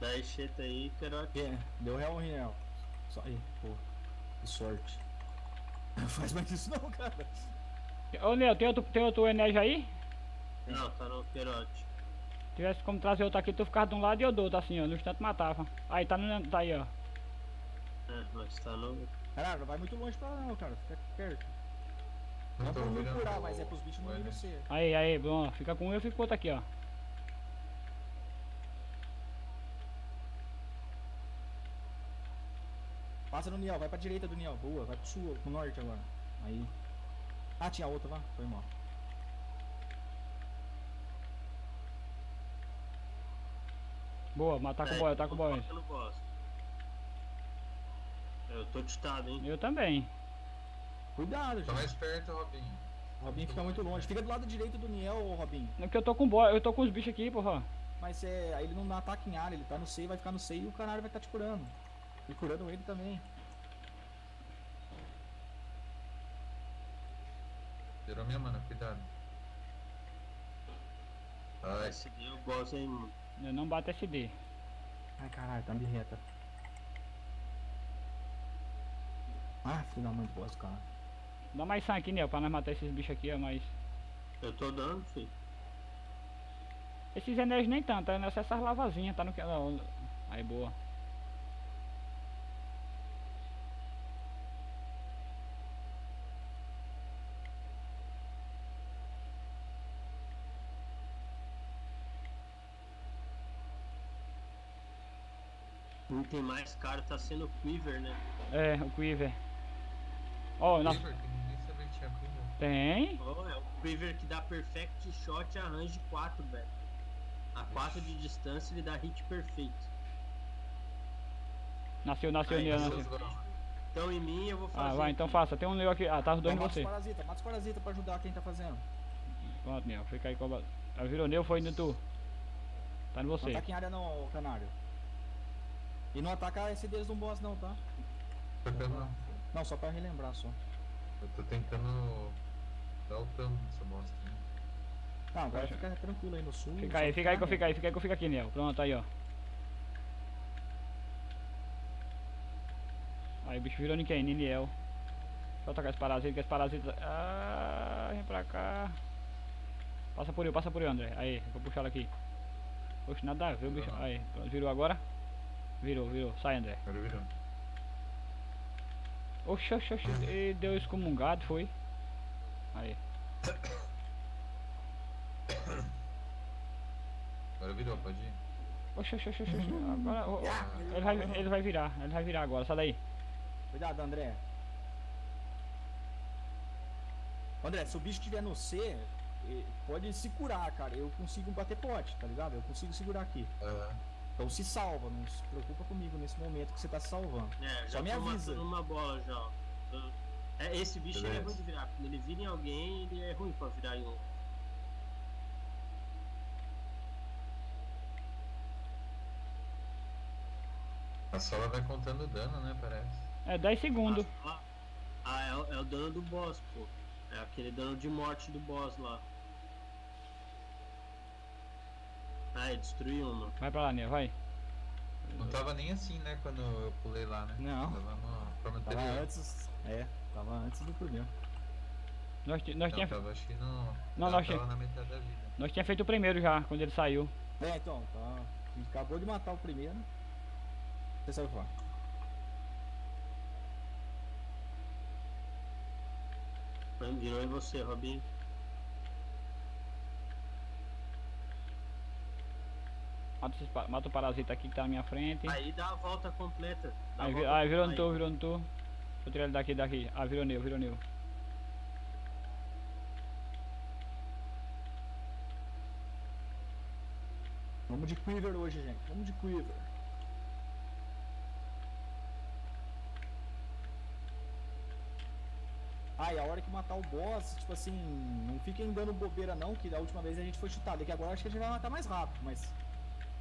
Speaker 4: Dá enxeta aí, Querote.
Speaker 2: É, deu real real. Só aí, pô. Que sorte. Faz mais isso não, cara.
Speaker 1: Ô Neo, tem outro, tem outro Enéas aí?
Speaker 4: Não, tá no Querote.
Speaker 1: Tivesse como trazer outro aqui, tu ficava de um lado e eu do outro, assim, ó. No instante matava. Aí, tá, no, tá aí, ó.
Speaker 4: É, mas tá no.
Speaker 2: Caralho, não vai muito longe pra lá não, cara. Fica perto. Não é pra me curar, mas é pros bichos não
Speaker 3: Enes.
Speaker 2: C.
Speaker 1: Aí, aí, bom. Fica com um e eu fico com outro aqui, ó.
Speaker 2: Passa no Niel, vai pra direita do Niel. Boa, vai pro sul, pro norte agora. Aí. Ah, tinha outra, vá. Foi mal.
Speaker 1: Boa, matar com o boy, tá com o boy.
Speaker 4: Eu tô titado, hein?
Speaker 1: Eu também.
Speaker 2: Cuidado,
Speaker 3: Tá
Speaker 2: gente.
Speaker 3: mais perto, Robinho.
Speaker 2: O Robinho fica muito longe. Fica do lado direito do Niel, ô Robinho.
Speaker 1: É porque eu tô com boy, eu tô com os bichos aqui, porra.
Speaker 2: Mas é, aí ele não dá ataque em área, ele tá no C, vai ficar no C e o canário vai estar te curando. E curando ele também.
Speaker 3: Zerou minha mana, cuidado. Ai,
Speaker 4: Esse dia eu gosto, hein, mano.
Speaker 1: Eu não bato SD.
Speaker 2: Ai caralho, tá de reta. Ah, filho da mãe de bosta, cara.
Speaker 1: Dá mais sangue aqui, Neo, pra nós matar esses bichos aqui, ó, mas...
Speaker 4: Eu tô dando, filho.
Speaker 1: Esses Enéas nem tanto, é nessas lavazinhas, tá no que... não, Aí, boa.
Speaker 4: O item mais caro tá sendo o Quiver, né?
Speaker 1: É, o Quiver. Ó, nossa...
Speaker 3: Quiver, que ninguém sabia que tinha Quiver.
Speaker 1: Tem?
Speaker 4: Oh, é o Quiver que dá Perfect Shot a range 4, velho. A 4 de distância ele dá hit perfeito.
Speaker 1: Nasceu, nasceu,
Speaker 4: Aí,
Speaker 1: nasceu.
Speaker 4: Então em mim eu vou fazer.
Speaker 1: Ah, vai, então faça. Tem um Neo aqui. Ah, tá dois em
Speaker 2: mata
Speaker 1: você.
Speaker 2: os parasitas, mata os parasitas pra ajudar quem tá fazendo.
Speaker 1: Pronto, Neo, fica aí com a... Ah, virou Neo, foi indo tu. Tá no
Speaker 2: Não
Speaker 1: você.
Speaker 2: ataca em área não, canário. E não ataca esse deles do boss não, tá?
Speaker 3: Tentando,
Speaker 2: Não, só pra relembrar só.
Speaker 3: eu tô tentando dar o thumb nessa bosta. Né?
Speaker 2: Não, agora fica tranquilo aí no sul.
Speaker 1: Fica
Speaker 2: só
Speaker 1: aí, fica aí que eu fico aí, fica aí que eu fico aqui, Nel. Pronto, aí, ó. Aí o bicho virou ninguém, Niniel. Eu atacar esse parasita, que esse parasita. Ah, vem pra cá. Passa por eu, passa por eu, André. Aí, vou puxar ela aqui. Oxe, nada a ver o bicho. Aí, pronto, virou agora? Virou, virou. Sai, André.
Speaker 3: Agora virou.
Speaker 1: Oxe, oxe, oxe. Ele deu excomungado, foi. Aí.
Speaker 3: Agora virou, pode ir.
Speaker 1: Oxe, oxe, oxe, oxe. oxe. Agora. ó, ó, ele, vai, ele vai virar, ele vai virar agora, sai daí.
Speaker 2: Cuidado, André. André, se o bicho estiver no C, pode se curar, cara. Eu consigo bater pote, tá ligado? Eu consigo segurar aqui.
Speaker 3: Aham.
Speaker 2: Então se salva, não se preocupa comigo nesse momento que você tá se salvando.
Speaker 4: É,
Speaker 2: Só
Speaker 4: já
Speaker 2: me
Speaker 4: tô
Speaker 2: avisa.
Speaker 4: uma bola já, ó. É, esse bicho ele é ruim de virar. Quando ele vira em alguém, ele é ruim pra virar em um.
Speaker 3: A sola vai contando dano, né? Parece.
Speaker 1: É 10 segundos.
Speaker 4: Ah, ah, é, o- é o dano do boss, pô. É aquele dano de morte do boss lá. Ah, ele destruiu uma.
Speaker 1: Vai pra lá, Nel, vai.
Speaker 3: Não tava nem assim, né? Quando eu pulei lá, né?
Speaker 2: Não.
Speaker 3: Tava
Speaker 2: Tava
Speaker 3: anterior.
Speaker 2: antes. É, tava antes do primeiro.
Speaker 1: Nós, nós,
Speaker 3: Não,
Speaker 1: tinha,
Speaker 3: tava acho que.
Speaker 1: Não,
Speaker 3: tava,
Speaker 1: nós tinha-
Speaker 3: tava na metade da vida.
Speaker 1: nós tinha feito o primeiro já, quando ele saiu.
Speaker 2: É, então, tá. A gente acabou de matar o primeiro. Você sabe falar.
Speaker 4: Virou em você, Robinho.
Speaker 1: Mata, o parasita aqui que tá na minha frente.
Speaker 4: Aí dá a volta completa.
Speaker 1: Aí, vi-
Speaker 4: volta
Speaker 1: aí virou no tu, virou no tu. Deixa eu tirar ele daqui, daqui. Ah, virou neu, virou neu.
Speaker 2: Vamos de Quiver hoje, gente. Vamos de Quiver. Ah, e a hora que matar o boss, tipo assim, não fiquem dando bobeira não, que da última vez a gente foi chutado. E que agora acho que a gente vai matar mais rápido, mas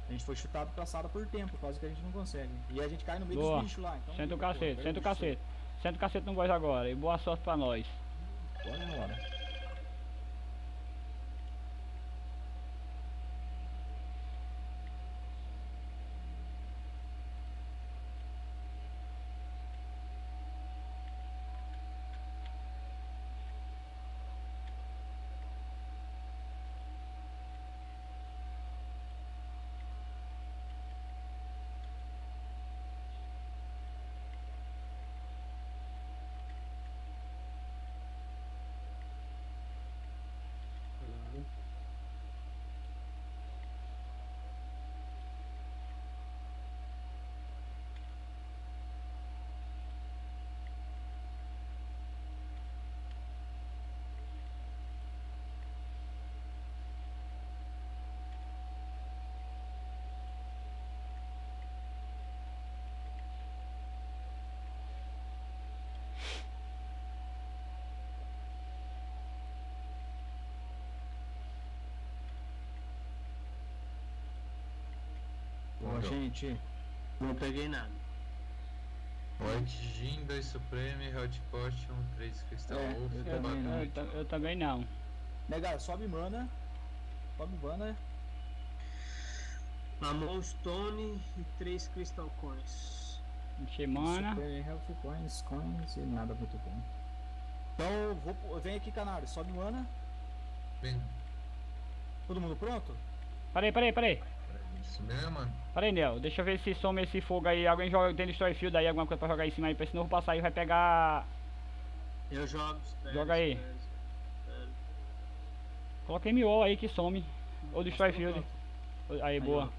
Speaker 2: a gente foi chutado passada por tempo, quase que a gente não consegue. E a gente cai no meio
Speaker 1: Boa.
Speaker 2: dos bichos lá. Então,
Speaker 1: Senta o cacete, senta o cacete. Senta o cacete no boss agora. E boa sorte pra nós.
Speaker 2: Bora na hora. Boa,
Speaker 3: Legal.
Speaker 2: Gente.
Speaker 4: Não peguei nada.
Speaker 3: White Gin, 2 Supreme, Hot Potion, 3 Crystal
Speaker 2: É,
Speaker 3: Wolf,
Speaker 2: eu
Speaker 1: Eu,
Speaker 2: também não.
Speaker 1: eu, eu também não.
Speaker 2: Nega, sobe mana. Sobe mana.
Speaker 4: Amon Stone e 3 Crystal Coins.
Speaker 1: Encher mana.
Speaker 2: Super Health Coins, coins e nada muito bom. Então, vou, vem aqui, canário. Sobe mana.
Speaker 3: Bem,
Speaker 2: Todo mundo pronto?
Speaker 1: Parei, parei, parei.
Speaker 3: Isso mesmo, mano.
Speaker 1: Parei, Nel. Deixa eu ver se some esse fogo aí. Alguém joga dentro do Storyfield aí, alguma coisa pra jogar aí em cima aí. Pra eu vou passar aí vai pegar.
Speaker 4: Eu jogo, espero,
Speaker 1: Joga aí.
Speaker 4: espero, espero.
Speaker 1: Coloquei MO aí que some. Ou do Storyfield. Aí,
Speaker 2: Aí,
Speaker 1: boa.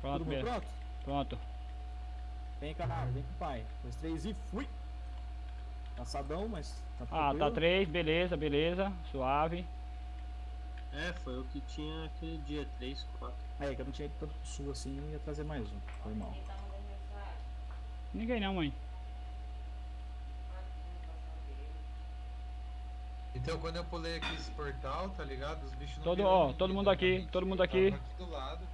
Speaker 1: Pronto, beleza.
Speaker 2: pronto?
Speaker 1: Pronto.
Speaker 2: Vem, canário. Vem com o pai. Dois, três e fui. Passadão, mas tá
Speaker 1: Ah, tá. 3, beleza, beleza. Suave.
Speaker 4: É, foi o que tinha aquele dia, 3, 4.
Speaker 2: É, que eu não tinha ido tanto pro sul assim, eu ia trazer mais um. Foi mal.
Speaker 6: Quem tá?
Speaker 1: Ninguém não, mãe.
Speaker 3: Então quando eu pulei aqui esse portal, tá ligado? Os bichos não
Speaker 1: Todo- ó,
Speaker 3: ninguém,
Speaker 1: todo mundo
Speaker 3: tá?
Speaker 1: aqui, todo mundo aqui.
Speaker 3: aqui do lado.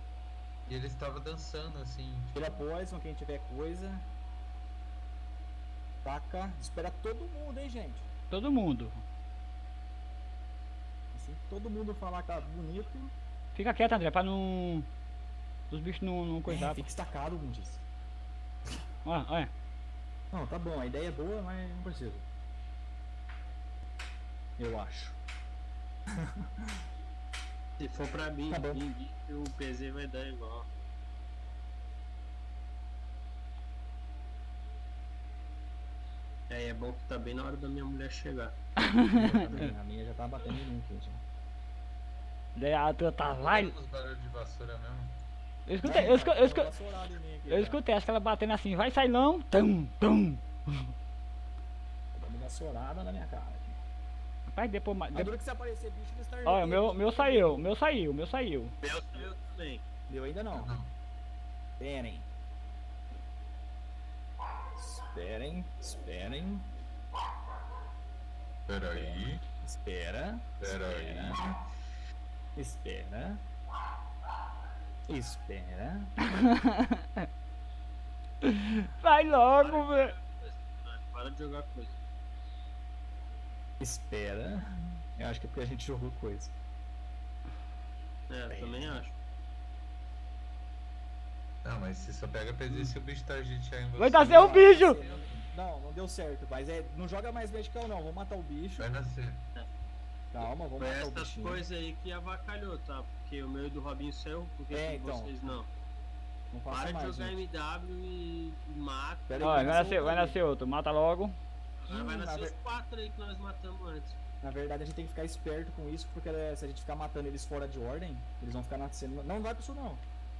Speaker 3: E eles estavam dançando assim.
Speaker 2: Tira poison, quem tiver coisa. Taca. Espera todo mundo, hein, gente.
Speaker 1: Todo mundo.
Speaker 2: Assim que todo mundo falar que tá bonito,
Speaker 1: Fica quieto, André, pra não. Os bichos não, não coisar.
Speaker 2: é, fica estacado, como disse.
Speaker 1: Olha, olha.
Speaker 2: Não, tá bom, a ideia é boa, mas não precisa. Eu acho. [LAUGHS]
Speaker 4: Se for pra mim,
Speaker 2: Tá
Speaker 4: ninguém, o PZ vai dar igual. É, é bom que tá bem na hora da minha mulher chegar.
Speaker 2: a minha já tá batendo em mim aqui, já.
Speaker 1: Daí a tua tá vai.
Speaker 3: Os barulhos de vassoura mesmo.
Speaker 1: Eu escutei, eu escutei, eu escutei,
Speaker 2: vassourado em mim aqui,
Speaker 1: eu escutei acho que ela batendo assim, vai sair não, tum, tum.
Speaker 2: Tá dando vassourada na minha cara. aqui.
Speaker 1: Rapaz, depois. depois
Speaker 2: dura que se aparecer bicho, eles estão
Speaker 1: olha, o meu, meu saiu, o meu saiu, o meu saiu.
Speaker 4: Meu saiu também.
Speaker 2: Deu ainda não. Esperem. Esperem, esperem.
Speaker 3: Peraí.
Speaker 2: Espera.
Speaker 3: Peraí.
Speaker 2: Espera. Espera. [LAUGHS]
Speaker 1: Vai logo, velho.
Speaker 4: Para de jogar coisa.
Speaker 2: Espera. Eu acho que é porque a gente jogou coisa.
Speaker 4: É, eu também acho.
Speaker 3: Não, mas você só pega PZ se o bicho tá targetear em você.
Speaker 1: Vai nascer um bicho!
Speaker 2: Não, não deu certo, mas é. Não joga mais vertical não, vamos matar o bicho.
Speaker 3: Vai nascer.
Speaker 2: Calma, vamos matar o
Speaker 4: essas
Speaker 2: bichinho.
Speaker 4: coisas aí que avacalhou, tá? Porque o meu e do Robinho saiu, porque
Speaker 2: É,
Speaker 4: de
Speaker 2: então.
Speaker 4: vocês não.
Speaker 2: Não faça
Speaker 4: Para de
Speaker 2: mais,
Speaker 4: jogar
Speaker 2: gente.
Speaker 4: MW e mata.
Speaker 2: Pera
Speaker 1: vai
Speaker 2: nascer
Speaker 1: vai nascer outro, mata logo.
Speaker 4: Agora vai
Speaker 2: Hum,
Speaker 4: nascer
Speaker 2: na
Speaker 4: os
Speaker 2: ver-
Speaker 4: quatro aí que nós matamos antes.
Speaker 2: Na verdade, a gente tem que ficar esperto com isso, porque é, se a gente ficar matando eles fora de ordem, eles vão ficar nascendo. Não, não vai pro sul, não.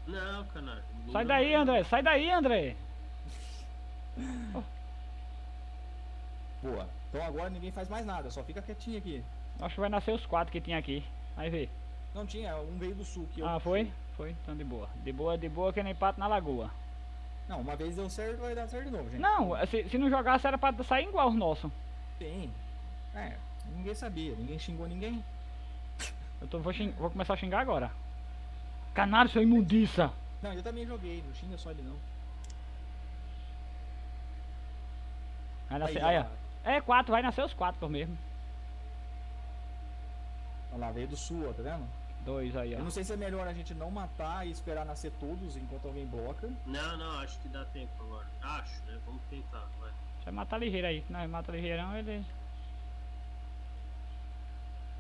Speaker 4: Não, canalha.
Speaker 1: Sai
Speaker 4: Não-
Speaker 1: daí, André, sai daí, André.
Speaker 2: Boa. Então agora ninguém faz mais nada, só fica quietinho aqui.
Speaker 1: Acho que vai nascer os quatro que tinha aqui. Aí vê.
Speaker 2: Não tinha, um veio do sul que eu.
Speaker 1: Ah, foi? Foi, então de boa. De boa, de boa que nem pato na lagoa.
Speaker 2: Não, uma vez deu certo, vai dar certo de novo, gente.
Speaker 1: Não, se, se não jogasse era pra sair igual os nossos.
Speaker 2: Tem. É, ninguém sabia, ninguém xingou ninguém.
Speaker 1: Eu tô, vou, xing- vou começar a xingar agora. Canário, seu imundiça!
Speaker 2: Não, eu também joguei, não xinga só ele não.
Speaker 1: Vai nascer,
Speaker 2: Aí,
Speaker 1: aí, ó. É, quatro, vai nascer os quatro por mesmo.
Speaker 2: Olha lá, veio do sul, ó, tá vendo?
Speaker 1: Dois aí,
Speaker 2: Eu
Speaker 1: ó.
Speaker 2: não sei se é melhor a gente não matar e esperar nascer todos enquanto alguém bloca.
Speaker 4: Não, não, acho que dá tempo agora. Acho, né? Vamos tentar, vai.
Speaker 1: Você mata ligeiro aí. Se nós mata ligeirão, ele.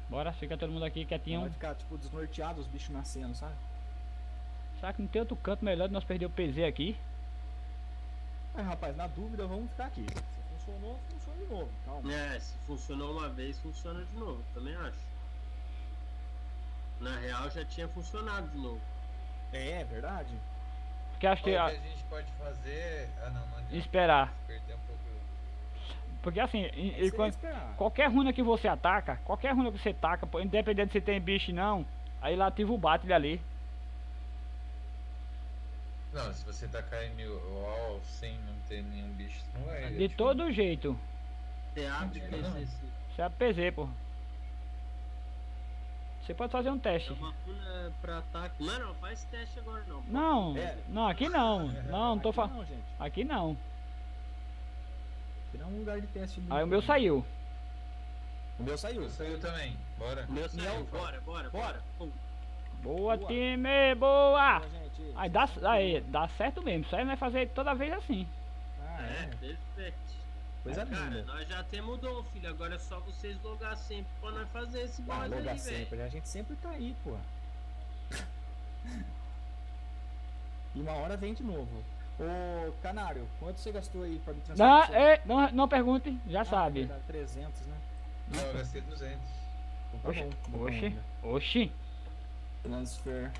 Speaker 1: Bora, fica todo mundo aqui quietinho.
Speaker 2: vai ficar, tipo, desnorteado os bichos nascendo, sabe?
Speaker 1: Será que não tem outro canto melhor de nós perder o PZ aqui?
Speaker 2: Mas, rapaz, na dúvida, vamos ficar aqui. Se funcionou, funciona de novo. Calma.
Speaker 4: É, se funcionou uma vez, funciona de novo, também acho. Na real já tinha funcionado de novo.
Speaker 2: É, é verdade.
Speaker 1: Porque acho
Speaker 3: O
Speaker 1: que.
Speaker 3: que
Speaker 1: a-
Speaker 3: a gente pode fazer. Ah, não, não adianta.
Speaker 1: esperar.
Speaker 3: Perder um pouco.
Speaker 1: Porque assim,
Speaker 2: você
Speaker 1: quando- qualquer runa que você ataca, qualquer runa que você ataca, independente se tem bicho ou não, aí lá ativa o battle ali.
Speaker 3: Não, se você tacar em mil wall sem não ter nenhum bicho, não vai.
Speaker 1: De
Speaker 3: tipo,
Speaker 1: todo jeito.
Speaker 4: Você PZ,
Speaker 3: não.
Speaker 4: sim.
Speaker 1: Isso é PZ, pô. Você pode fazer um
Speaker 4: É
Speaker 1: teste.
Speaker 4: uma runa pra ataque. Mano, não faz teste agora não.
Speaker 1: Não,
Speaker 2: É.
Speaker 1: não, aqui não. [LAUGHS] Não, não tô
Speaker 2: Aqui
Speaker 1: falando. Aqui não.
Speaker 2: Aqui não é um lugar de teste.
Speaker 1: Aí o meu saiu.
Speaker 2: O meu saiu.
Speaker 3: Saiu também. Bora.
Speaker 4: O meu saiu,
Speaker 2: Não,
Speaker 4: bora, bora, bora. Pum.
Speaker 1: Boa,
Speaker 2: Boa.
Speaker 1: time, boa!
Speaker 2: Boa, gente.
Speaker 1: Aí dá, aí, dá certo mesmo. Isso aí vai fazer toda vez assim.
Speaker 2: Ah,
Speaker 4: É,
Speaker 2: é.
Speaker 4: perfeito.
Speaker 2: Coisa
Speaker 4: Cara,
Speaker 2: linda.
Speaker 4: nós já temos dom, filho. Agora é só vocês logar sempre pra nós fazer esse
Speaker 2: Ah,
Speaker 4: boss aí,
Speaker 2: logar
Speaker 4: velho.
Speaker 2: sempre. A gente sempre tá aí, pô. [LAUGHS] E uma hora vem de novo. Ô, Canário, quanto você gastou aí pra me transferir?
Speaker 1: Não, é, não, não pergunte, já
Speaker 2: Ah,
Speaker 1: sabe.
Speaker 2: é verdade, 300, né?
Speaker 3: Não, eu gastei 200.
Speaker 2: Então tá
Speaker 1: Oxi,
Speaker 2: bom. tá bom
Speaker 1: oxi, oxi.
Speaker 2: Transfer.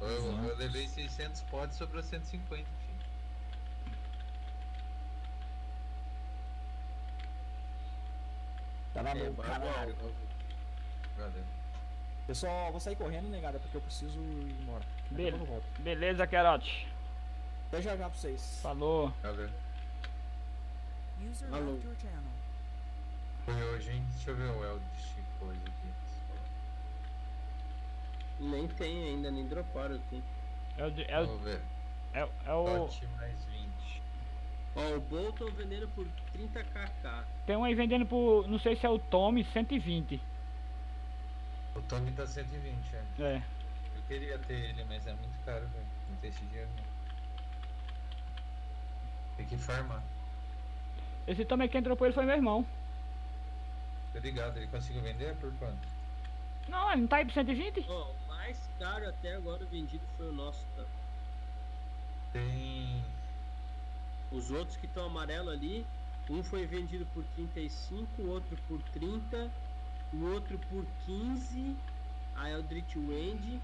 Speaker 3: Eu, eu levei 600 pods, sobrou 150, filho.
Speaker 2: Tá na
Speaker 4: É,
Speaker 2: mão, Canário.
Speaker 3: Valeu.
Speaker 2: Pessoal, vou sair correndo, negada, porque eu preciso ir embora. A
Speaker 1: Beleza. Querote.
Speaker 2: Até já já pra vocês.
Speaker 1: Falou.
Speaker 3: Valeu.
Speaker 7: Channel.
Speaker 3: Foi hoje, hein? Deixa eu ver o Eldritch coisa aqui.
Speaker 4: Nem tem ainda, nem droparam tem.
Speaker 1: É o, é o,
Speaker 3: Vamos ver.
Speaker 1: é, o- é o.
Speaker 3: Dot mais 20.
Speaker 4: Ó, o Bolton vendendo por 30kk.
Speaker 1: Tem um aí vendendo por. Não sei se é o Tommy 120.
Speaker 3: O Tommy tá 120, é.
Speaker 1: É.
Speaker 3: Eu queria ter ele, mas é muito caro, velho. Não tem esse dinheiro não. Tem que farmar.
Speaker 1: Esse também quem dropou ele foi meu irmão.
Speaker 3: Tô ligado, ele conseguiu vender por quanto?
Speaker 1: Não, ele não tá aí por 120?
Speaker 4: Ó, o mais caro até agora vendido foi o nosso, tá?
Speaker 3: Tem.
Speaker 4: Os outros que estão amarelo ali, um foi vendido por 35, o outro por 30, o outro por 15, a Eldritch Wendy,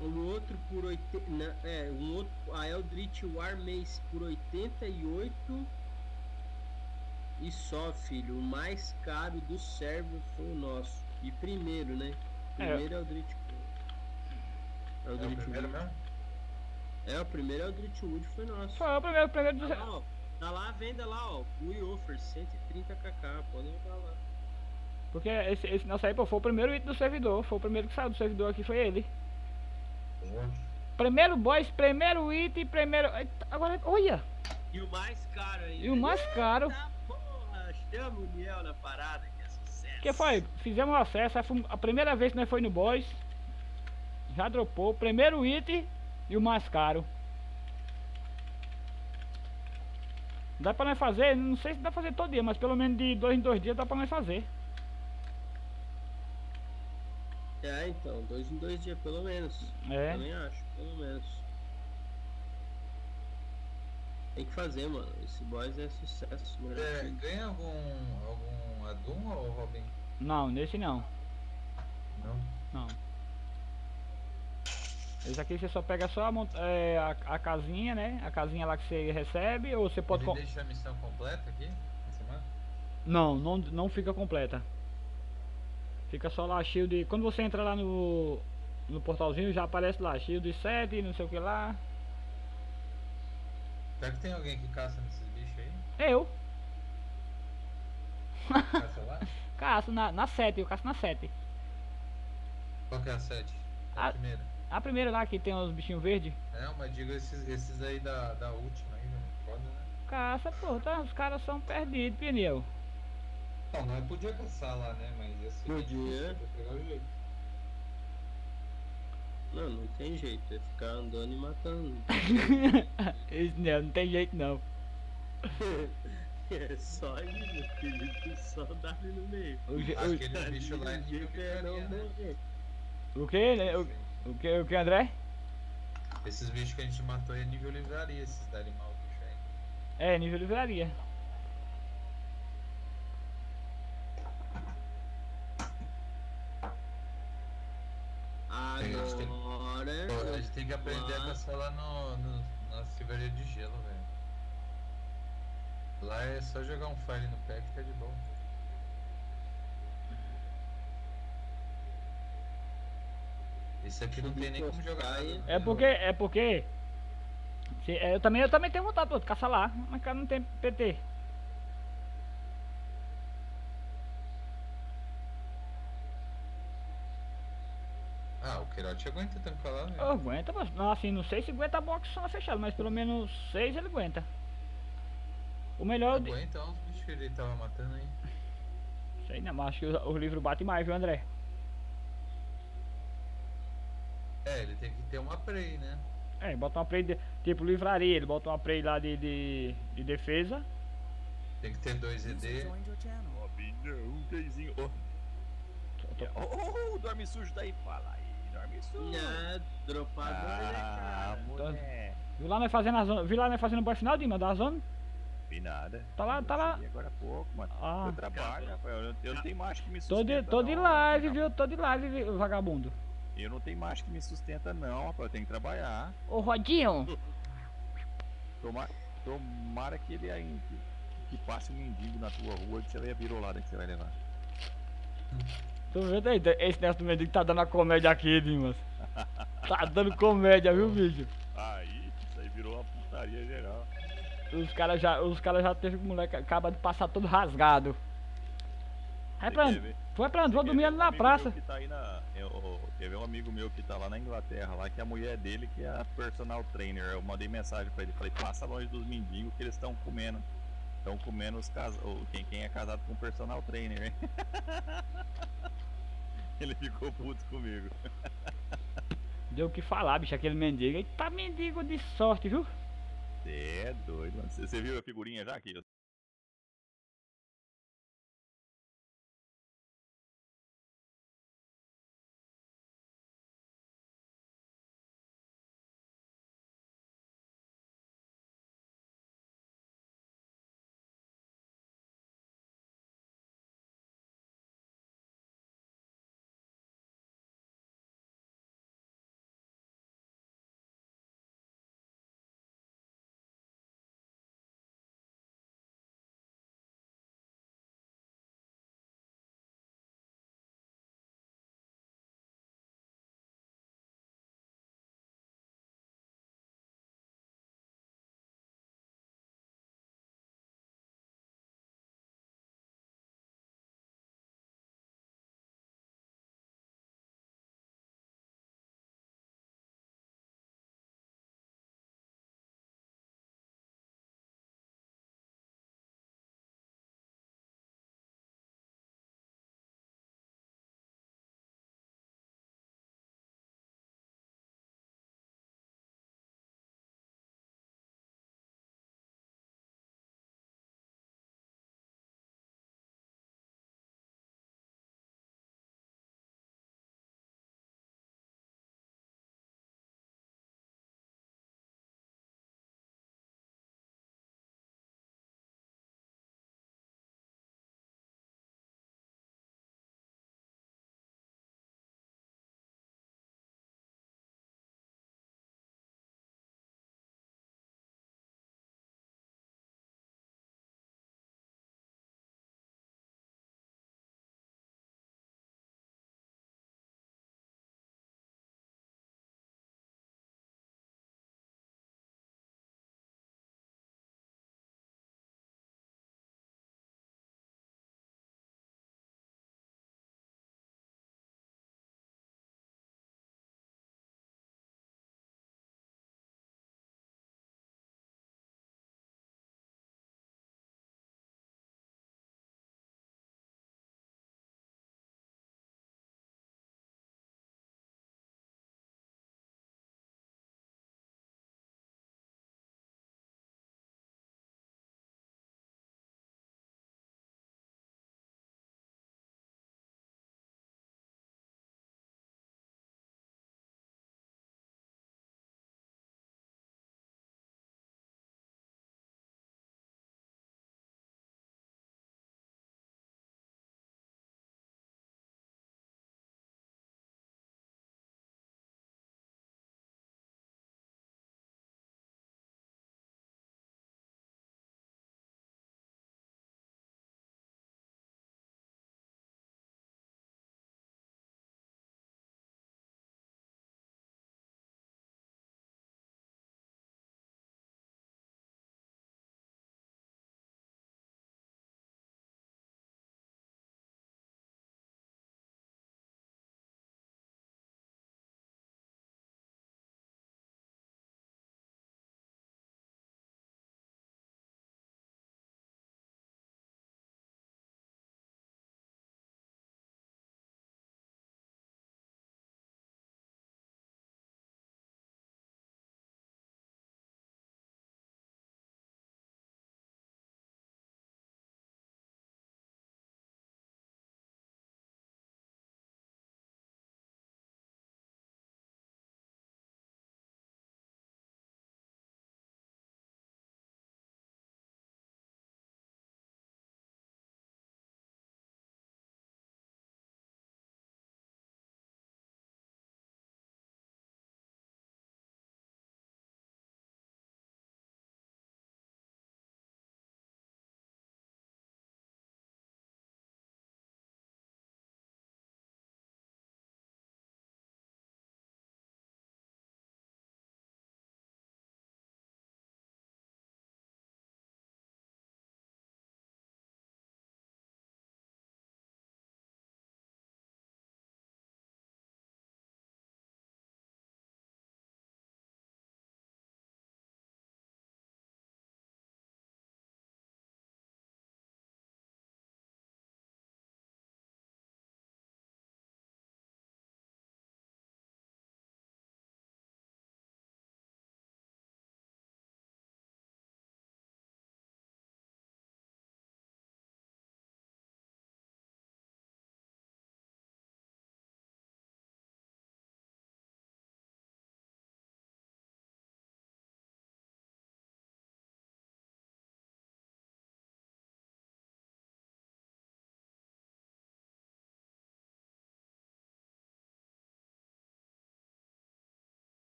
Speaker 4: o outro por 80, na- é, um outro, a Eldritch War Mace por 88 e só, filho, o mais caro do server foi o nosso. E primeiro, né?
Speaker 1: É.
Speaker 4: Primeiro é o
Speaker 3: É o primeiro mesmo?
Speaker 4: É, o primeiro Eldritch Wood foi nosso.
Speaker 1: Foi o primeiro, o primeiro do...
Speaker 4: Tá lá, ó. Tá lá a venda lá, ó. Fui offer 130 kk. Podem entrar lá.
Speaker 1: Porque esse, esse nosso aí, pô, foi o primeiro item do servidor. Foi o primeiro que saiu do servidor aqui, foi ele.
Speaker 3: Boa.
Speaker 1: Primeiro boss, primeiro item, primeiro... Eita, Agora, olha!
Speaker 4: E o mais caro aí.
Speaker 1: E o mais caro,
Speaker 4: Eita porra, chama o Niel na parada, que é sucesso.
Speaker 1: que foi? Fizemos o acesso, a primeira vez que nós foi no boss. Já dropou, primeiro item e o mais caro. Dá pra nós fazer, não sei se dá pra fazer todo dia, mas pelo menos de dois em dois dias dá pra nós fazer.
Speaker 4: É, então, dois em dois dias, pelo menos.
Speaker 1: É.
Speaker 4: Também acho, pelo menos. Tem que fazer, mano. Esse boss é sucesso.
Speaker 3: É, ganha algum. algum Adum ou Robin?
Speaker 1: Não, nesse não.
Speaker 3: Não.
Speaker 1: Não. Esse aqui você só pega só a, é, a, a casinha, né? A casinha lá que você recebe, ou você pode...
Speaker 3: Ele deixa a missão completa aqui?
Speaker 1: Não, não, não fica completa. Fica só lá shield. Quando você entra lá no, no portalzinho, já aparece lá shield 7, não sei o que lá.
Speaker 3: Será que tem alguém que caça nesses bichos aí?
Speaker 1: Eu
Speaker 3: Caça lá? [LAUGHS]
Speaker 1: caço na, na 7, eu caço na 7.
Speaker 3: Qual que é a 7? A
Speaker 1: Ah.
Speaker 3: primeira.
Speaker 1: A primeira lá que tem os bichinhos verdes.
Speaker 3: É, mas digo esses, esses aí da, da última aí, mano. Foda, né?
Speaker 1: Caça, pô, tá, os caras são perdidos, pneu.
Speaker 3: Não, nós podia caçar lá, né? Mas bem
Speaker 4: Podia.
Speaker 3: difícil pra pegar o jeito.
Speaker 4: Não, não tem jeito. É ficar andando e matando. [LAUGHS]
Speaker 1: Isso não, não tem jeito não. [LAUGHS]
Speaker 4: é só ir, meu filho. Só dar ali no meio.
Speaker 1: O,
Speaker 3: Acho
Speaker 1: o-
Speaker 3: que aquele bicho lá é
Speaker 4: jeito é não
Speaker 3: né?
Speaker 1: o que? né? O, o que, o que, André?
Speaker 3: Esses bichos que a gente matou é nível livraria, esses da animal bicho aí.
Speaker 1: É, nível livraria.
Speaker 4: Agora.
Speaker 3: A gente tem que aprender a caçar lá no, no, na silveria de gelo, velho. Lá é só jogar um fire no pé que tá de bom. Esse aqui não tem nem como jogar né?
Speaker 1: É porque, é porque. se- é, eu, também, eu também tenho vontade pô, de caçar lá, mas cara não tem PT.
Speaker 3: Ah, o Queirote aguenta tampar lá,
Speaker 1: Eu
Speaker 3: velho.
Speaker 1: aguenta, mas não, assim, não sei se aguenta a box só fechada, mas pelo menos seis ele aguenta. O melhor.
Speaker 3: Aguenta olha os bichos que ele tava matando aí.
Speaker 1: Sei não, mas acho que o, o livro bate mais, viu, André?
Speaker 3: É, ele tem que ter uma prey, né?
Speaker 1: É, bota uma prey de, tipo livraria, ele bota uma prey lá de, de, de defesa.
Speaker 3: Tem que ter dois ED.
Speaker 7: channel.
Speaker 8: Robinho, Deizinho. Ô, oh, oh, dorme sujo daí, fala aí, dorme sujo.
Speaker 4: Ah, dropador, né,
Speaker 8: Ah,
Speaker 4: cara?
Speaker 8: mulher.
Speaker 1: Viu lá nós fazendo a zona. Viu lá nós fazendo o boss final, Dima, da zona?
Speaker 8: Vi nada.
Speaker 1: Tá lá, tá lá.
Speaker 8: Agora há pouco, mano.
Speaker 1: Ah.
Speaker 8: Eu trabalho, rapaz. Eu, eu não tenho macho que me
Speaker 1: Tô
Speaker 8: sustenta.
Speaker 1: de, tô de
Speaker 8: não,
Speaker 1: live,
Speaker 8: vagabundo.
Speaker 1: viu? Tô de live, viu, vagabundo.
Speaker 8: Eu não tenho macho que me sustenta, não, rapaz. Eu tenho que trabalhar.
Speaker 1: Ô Rodinho, [LAUGHS]
Speaker 8: Tomara, tomara que ele aí. Que, que passe um mendigo na tua rua que você vai a birolada que você vai levar.
Speaker 1: tô vendo aí, esse negócio do mendigo tá dando a comédia aqui, Dimas. Tá dando comédia, viu, bicho?
Speaker 8: Aí, isso aí virou uma putaria geral.
Speaker 1: Os caras já, os caras já teve moleque, acaba de passar todo rasgado. Vai
Speaker 8: Você
Speaker 1: pra
Speaker 8: ver?
Speaker 1: Foi pra?
Speaker 8: Você ver
Speaker 1: ali
Speaker 8: um
Speaker 1: na praça.
Speaker 8: Que tá aí na, eu, ver um amigo meu que tá lá na Inglaterra, lá que a mulher dele que é a personal trainer. Eu mandei mensagem pra ele, falei, passa longe dos mendigos que eles estão comendo. Estão comendo os cas... quem, quem é casado com personal trainer, hein? [LAUGHS] Ele ficou puto comigo. [LAUGHS]
Speaker 1: Deu o que falar, bicho, aquele mendigo. Eita, mendigo de sorte, viu?
Speaker 8: Cê é doido, mano. Você você viu a figurinha já aqui?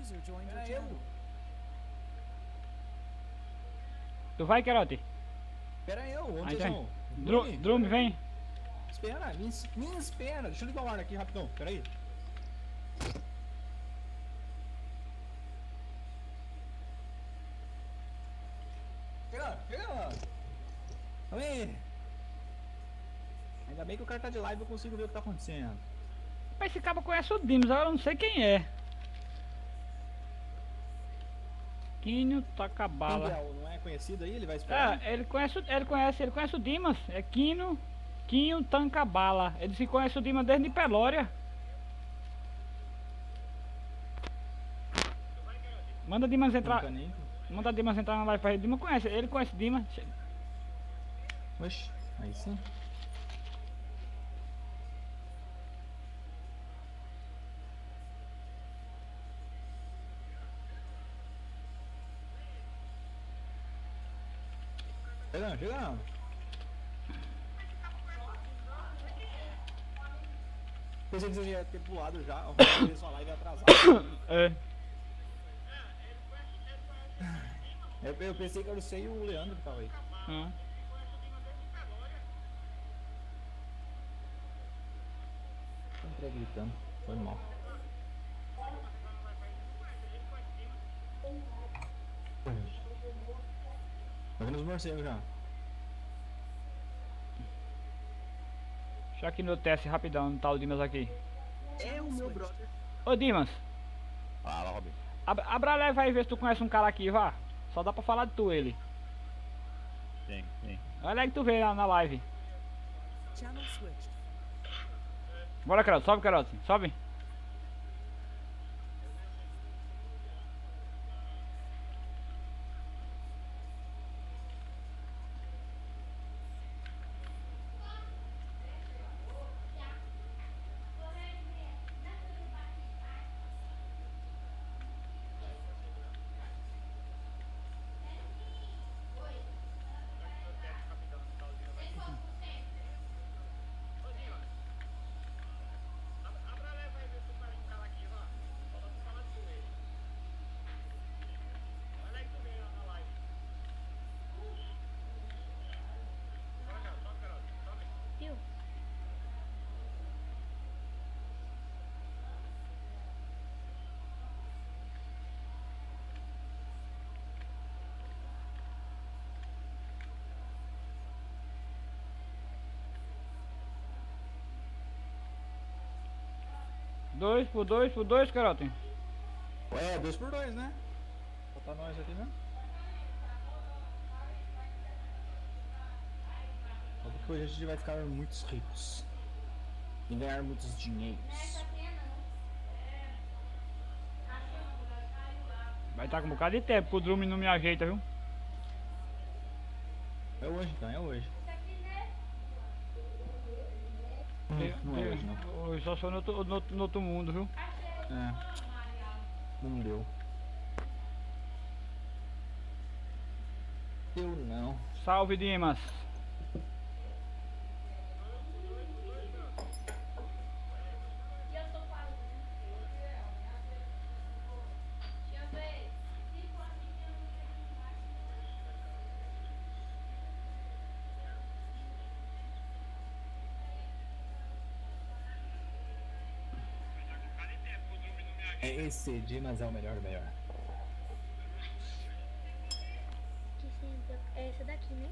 Speaker 7: User joined your
Speaker 2: eu.
Speaker 7: channel.
Speaker 1: Tu vai, Querote?
Speaker 2: Pera eu, onde
Speaker 1: Aí
Speaker 2: vocês
Speaker 1: tem.
Speaker 2: vão?
Speaker 1: Drum,
Speaker 2: Drume?
Speaker 1: Drum, vem.
Speaker 2: Espera, me, me espera. Deixa eu ligar o ar aqui rapidão, pera aí. Chega, chega. Oi. Ainda bem que o cara tá de live e eu consigo ver o que tá acontecendo.
Speaker 1: Mas esse cabo conhece o Dimas, agora eu não sei quem é. Quinho Takabala.
Speaker 2: é? Não é conhecido aí? Ele vai esperar?
Speaker 1: É, ele conhece, o- ele conhece, ele conhece o Dimas, é Quino, Quinho Tancabala. Ele se conhece o Dimas desde Pelória. Manda Dimas entrar, manda Dimas entrar na live pra ele. Dimas conhece, ele conhece Dimas.
Speaker 2: Oxe, aí sim. Chegando. Pensei que você ia ter pulado já, fez sua live atrasada. [COUGHS]
Speaker 1: É.
Speaker 2: Eu, eu pensei que era você e o Leandro que tava aí.
Speaker 1: Ah.
Speaker 2: Sempre gritando, foi mal. Tá vendo os morcegos já?
Speaker 1: Deixa aqui no teste rapidão, no tal Dimas aqui.
Speaker 4: É o meu brother.
Speaker 1: Ô Dimas,
Speaker 8: Fala, Robin.
Speaker 1: ab- abra a live aí e vê se tu conhece um cara aqui, vá. Só dá pra falar de tu ele.
Speaker 8: Quem? Quem?
Speaker 1: Olha aí que tu vê lá na live. Bora, Carote, sobe, Carote, sobe. Dois por dois por dois, Carote.
Speaker 2: Ué, dois por dois, né? Botar nós aqui mesmo. Só porque hoje a gente vai ficar muitos ricos. E ganhar muitos dinheiros.
Speaker 1: Vai estar com um bocado de tempo pro Drum não me ajeita, viu?
Speaker 2: É hoje então, é hoje.
Speaker 1: Eu-
Speaker 2: Não é
Speaker 1: eu-
Speaker 2: hoje não.
Speaker 1: Hoje só sou no outro, no, no outro mundo, viu?
Speaker 2: É. Não deu. Deu não.
Speaker 1: Salve, Dimas.
Speaker 2: É esse Dimas é o melhor do melhor.
Speaker 5: Que sempre é esse daqui, né?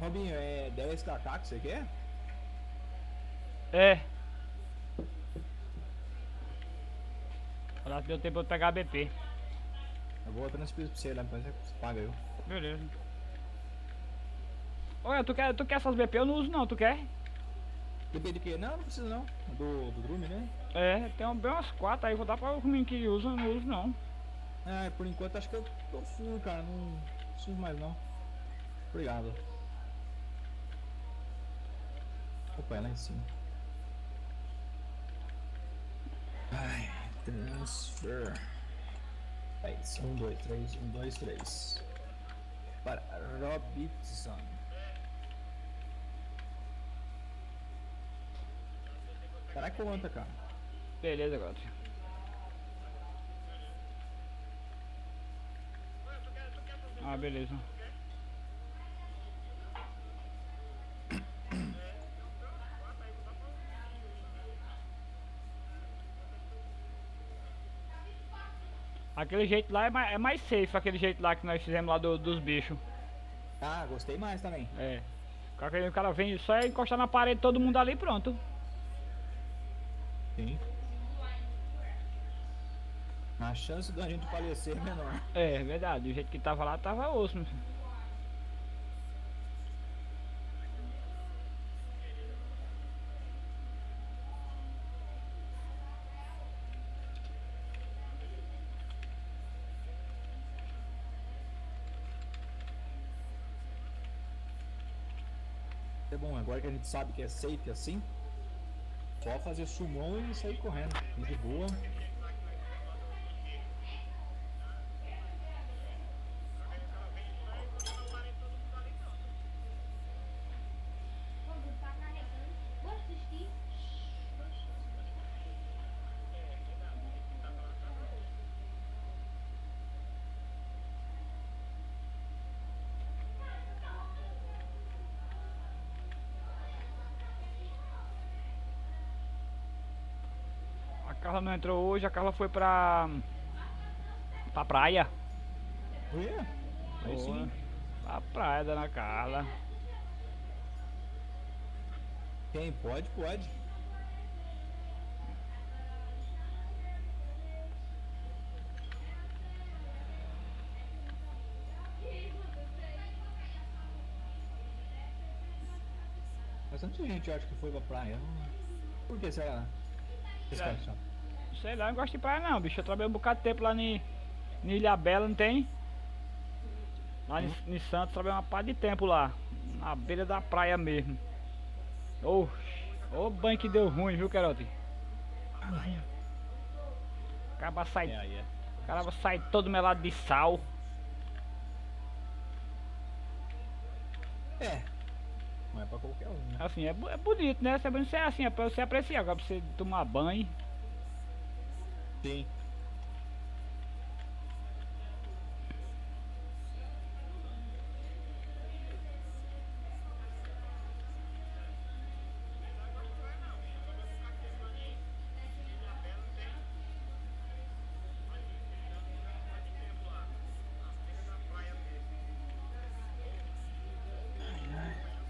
Speaker 2: Robinho, é 10kk que você quer?
Speaker 1: É. Olha, deu tempo de eu pegar a BP.
Speaker 2: Eu vou transferir pra você lá, depois você paga eu.
Speaker 1: Beleza. Olha, tu quer, tu quer essas BP? Eu não uso não, tu quer?
Speaker 2: Depende do que? Não, não precisa não. Do, do Drume, né?
Speaker 1: É, tem um- bem umas quatro aí, vou dar pra meninos que usam, eu não uso não.
Speaker 2: É, por enquanto acho que eu tô full, cara. Não preciso mais não. Obrigado. Opa, é lá em cima. Ai, transfer. É isso. Um, dois, três, um, dois, três. Para Robinson. Que conta, cara?
Speaker 1: Beleza, agora. Ah, beleza. Aquele jeito lá é mais, é mais safe, aquele jeito lá que nós fizemos lá do- dos bichos.
Speaker 2: Ah, gostei mais também.
Speaker 1: É. O cara vem só é encostar na parede, todo mundo ali pronto.
Speaker 2: Sim. A chance da gente falecer é menor.
Speaker 1: É, verdade. Do jeito que tava lá, tava osso.
Speaker 2: Que a gente sabe que é safe assim, só fazer sumão e sair correndo. De boa.
Speaker 1: Carla não entrou hoje, a Carla foi pra. pra praia.
Speaker 2: Ué, aí
Speaker 1: Foi.
Speaker 2: sim.
Speaker 1: Pra praia, dona Carla.
Speaker 2: Quem pode, pode. Mas tanta gente eu acho que foi pra praia. Por que será? Esse
Speaker 1: É. Sei lá, eu não gosto de praia não, bicho. Eu trabalhei um bocado de tempo lá em Ilha Bela, não tem? Lá em, em Santos, trabalhei uma par de tempo lá. Na beira da praia mesmo. Ô, ô banho que deu ruim, viu, Querote? Acaba sai,
Speaker 8: É, aí é.
Speaker 1: acaba sai todo melado de sal.
Speaker 2: É. Não é pra qualquer um, né?
Speaker 1: Assim, é, é bonito, né? Você você é assim, é pra você apreciar. Agora pra você tomar banho.
Speaker 2: Sim.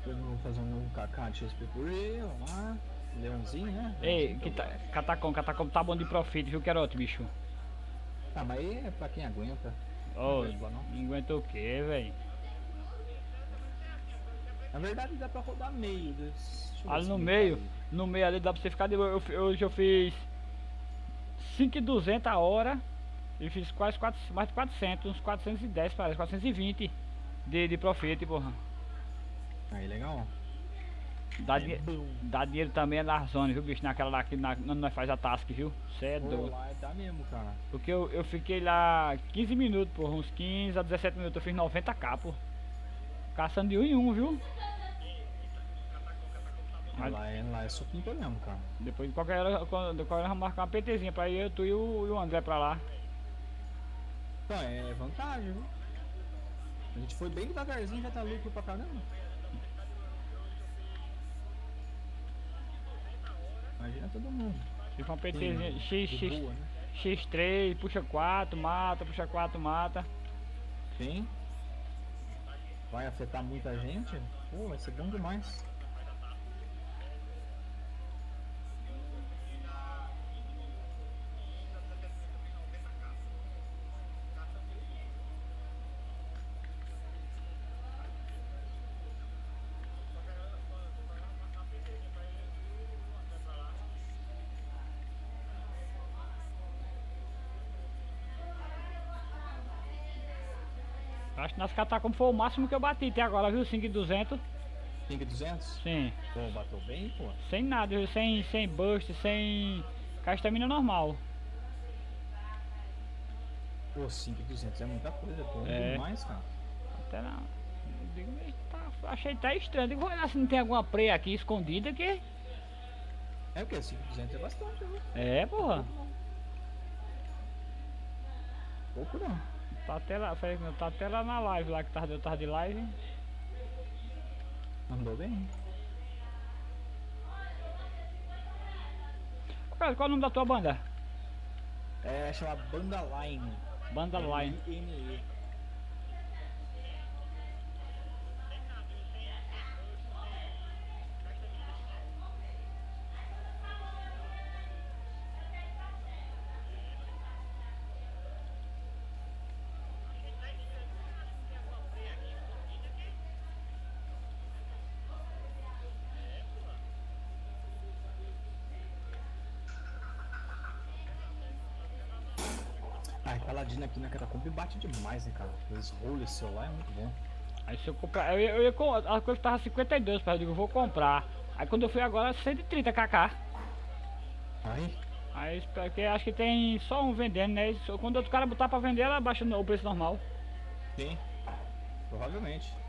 Speaker 2: Todo mundo um cacá de XP por ele, lá. Leãozinho, né?
Speaker 1: Ei, que tá, catacom, catacom tá bom de profit, viu, Querote, bicho?
Speaker 2: Ah, mas aí é pra quem aguenta.
Speaker 1: Ô,
Speaker 2: Não boa, não.
Speaker 1: não aguenta o que, velho?
Speaker 2: Na verdade dá pra rodar meio.
Speaker 1: Ali no
Speaker 2: me
Speaker 1: meio, no meio ali dá pra você ficar de boa. Eu Hoje eu fiz 5,200 a hora e fiz quase 4, mais de 400, uns 410 parece, 420 de, de profit, porra.
Speaker 2: Aí. Aí, legal.
Speaker 1: Dá,
Speaker 2: É bom.
Speaker 1: dá dinheiro também na zona, viu, bicho? Naquela lá que na, nós faz a task, viu? Cê é doido.
Speaker 2: lá dá mesmo, cara.
Speaker 1: Porque eu, eu fiquei lá 15 minutos, porra, uns 15 a 17 minutos, eu fiz 90k, pô. Caçando de um em um, viu? Mas-
Speaker 2: Lá é, lá é supimpa mesmo, cara.
Speaker 1: Depois de qualquer hora, quando, qualquer hora vamos marcar uma PTzinha pra ir eu, tu e o, e o André pra lá.
Speaker 2: Então, é vantagem, viu? A gente foi bem devagarzinho, já tá lucro pra caramba. Imagina todo mundo.
Speaker 1: For uma PTzinha,
Speaker 2: Sim,
Speaker 1: X, X,
Speaker 2: boa, né?
Speaker 1: X3, puxa 4, mata, puxa 4, mata.
Speaker 2: Sim. Vai afetar muita gente? Pô, vai ser bom demais.
Speaker 1: Acho que nas catacombas foi o máximo que eu bati até agora, viu? 5,200.
Speaker 2: 5,200?
Speaker 1: Sim.
Speaker 2: Pô, bateu bem, pô.
Speaker 1: Sem nada, viu? Sem, sem burst, sem. Com a estamina normal.
Speaker 2: Pô, 5,200 é muita coisa, pô.
Speaker 1: É.
Speaker 2: demais, cara.
Speaker 1: Até não. Digo, "Mas tá- achei até estranho. Digo, olha se não tem alguma preia aqui escondida que.
Speaker 2: É o quê? 5,200 é bastante, viu?
Speaker 1: É, porra.
Speaker 2: Pouco não.
Speaker 1: Tá até lá, tá até lá na live lá que tava, eu tava de live.
Speaker 2: Andou bem.
Speaker 1: Cara, qual é o nome da tua banda?
Speaker 2: É, chama Banda Line.
Speaker 1: Banda Line.
Speaker 2: Ah, caladinho aqui na Catacomba bate demais, né, cara? Os rolos seu lá é muito bom.
Speaker 1: Aí se eu comprar, eu ia, eu ia a coisa tava 52, pai, eu digo, vou comprar. Aí quando eu fui agora, 130 kk.
Speaker 2: Aí,
Speaker 1: Aí espero que acho que tem só um vendendo, né? Quando outro cara botar pra vender, ela baixa o preço normal.
Speaker 2: sim. Provavelmente.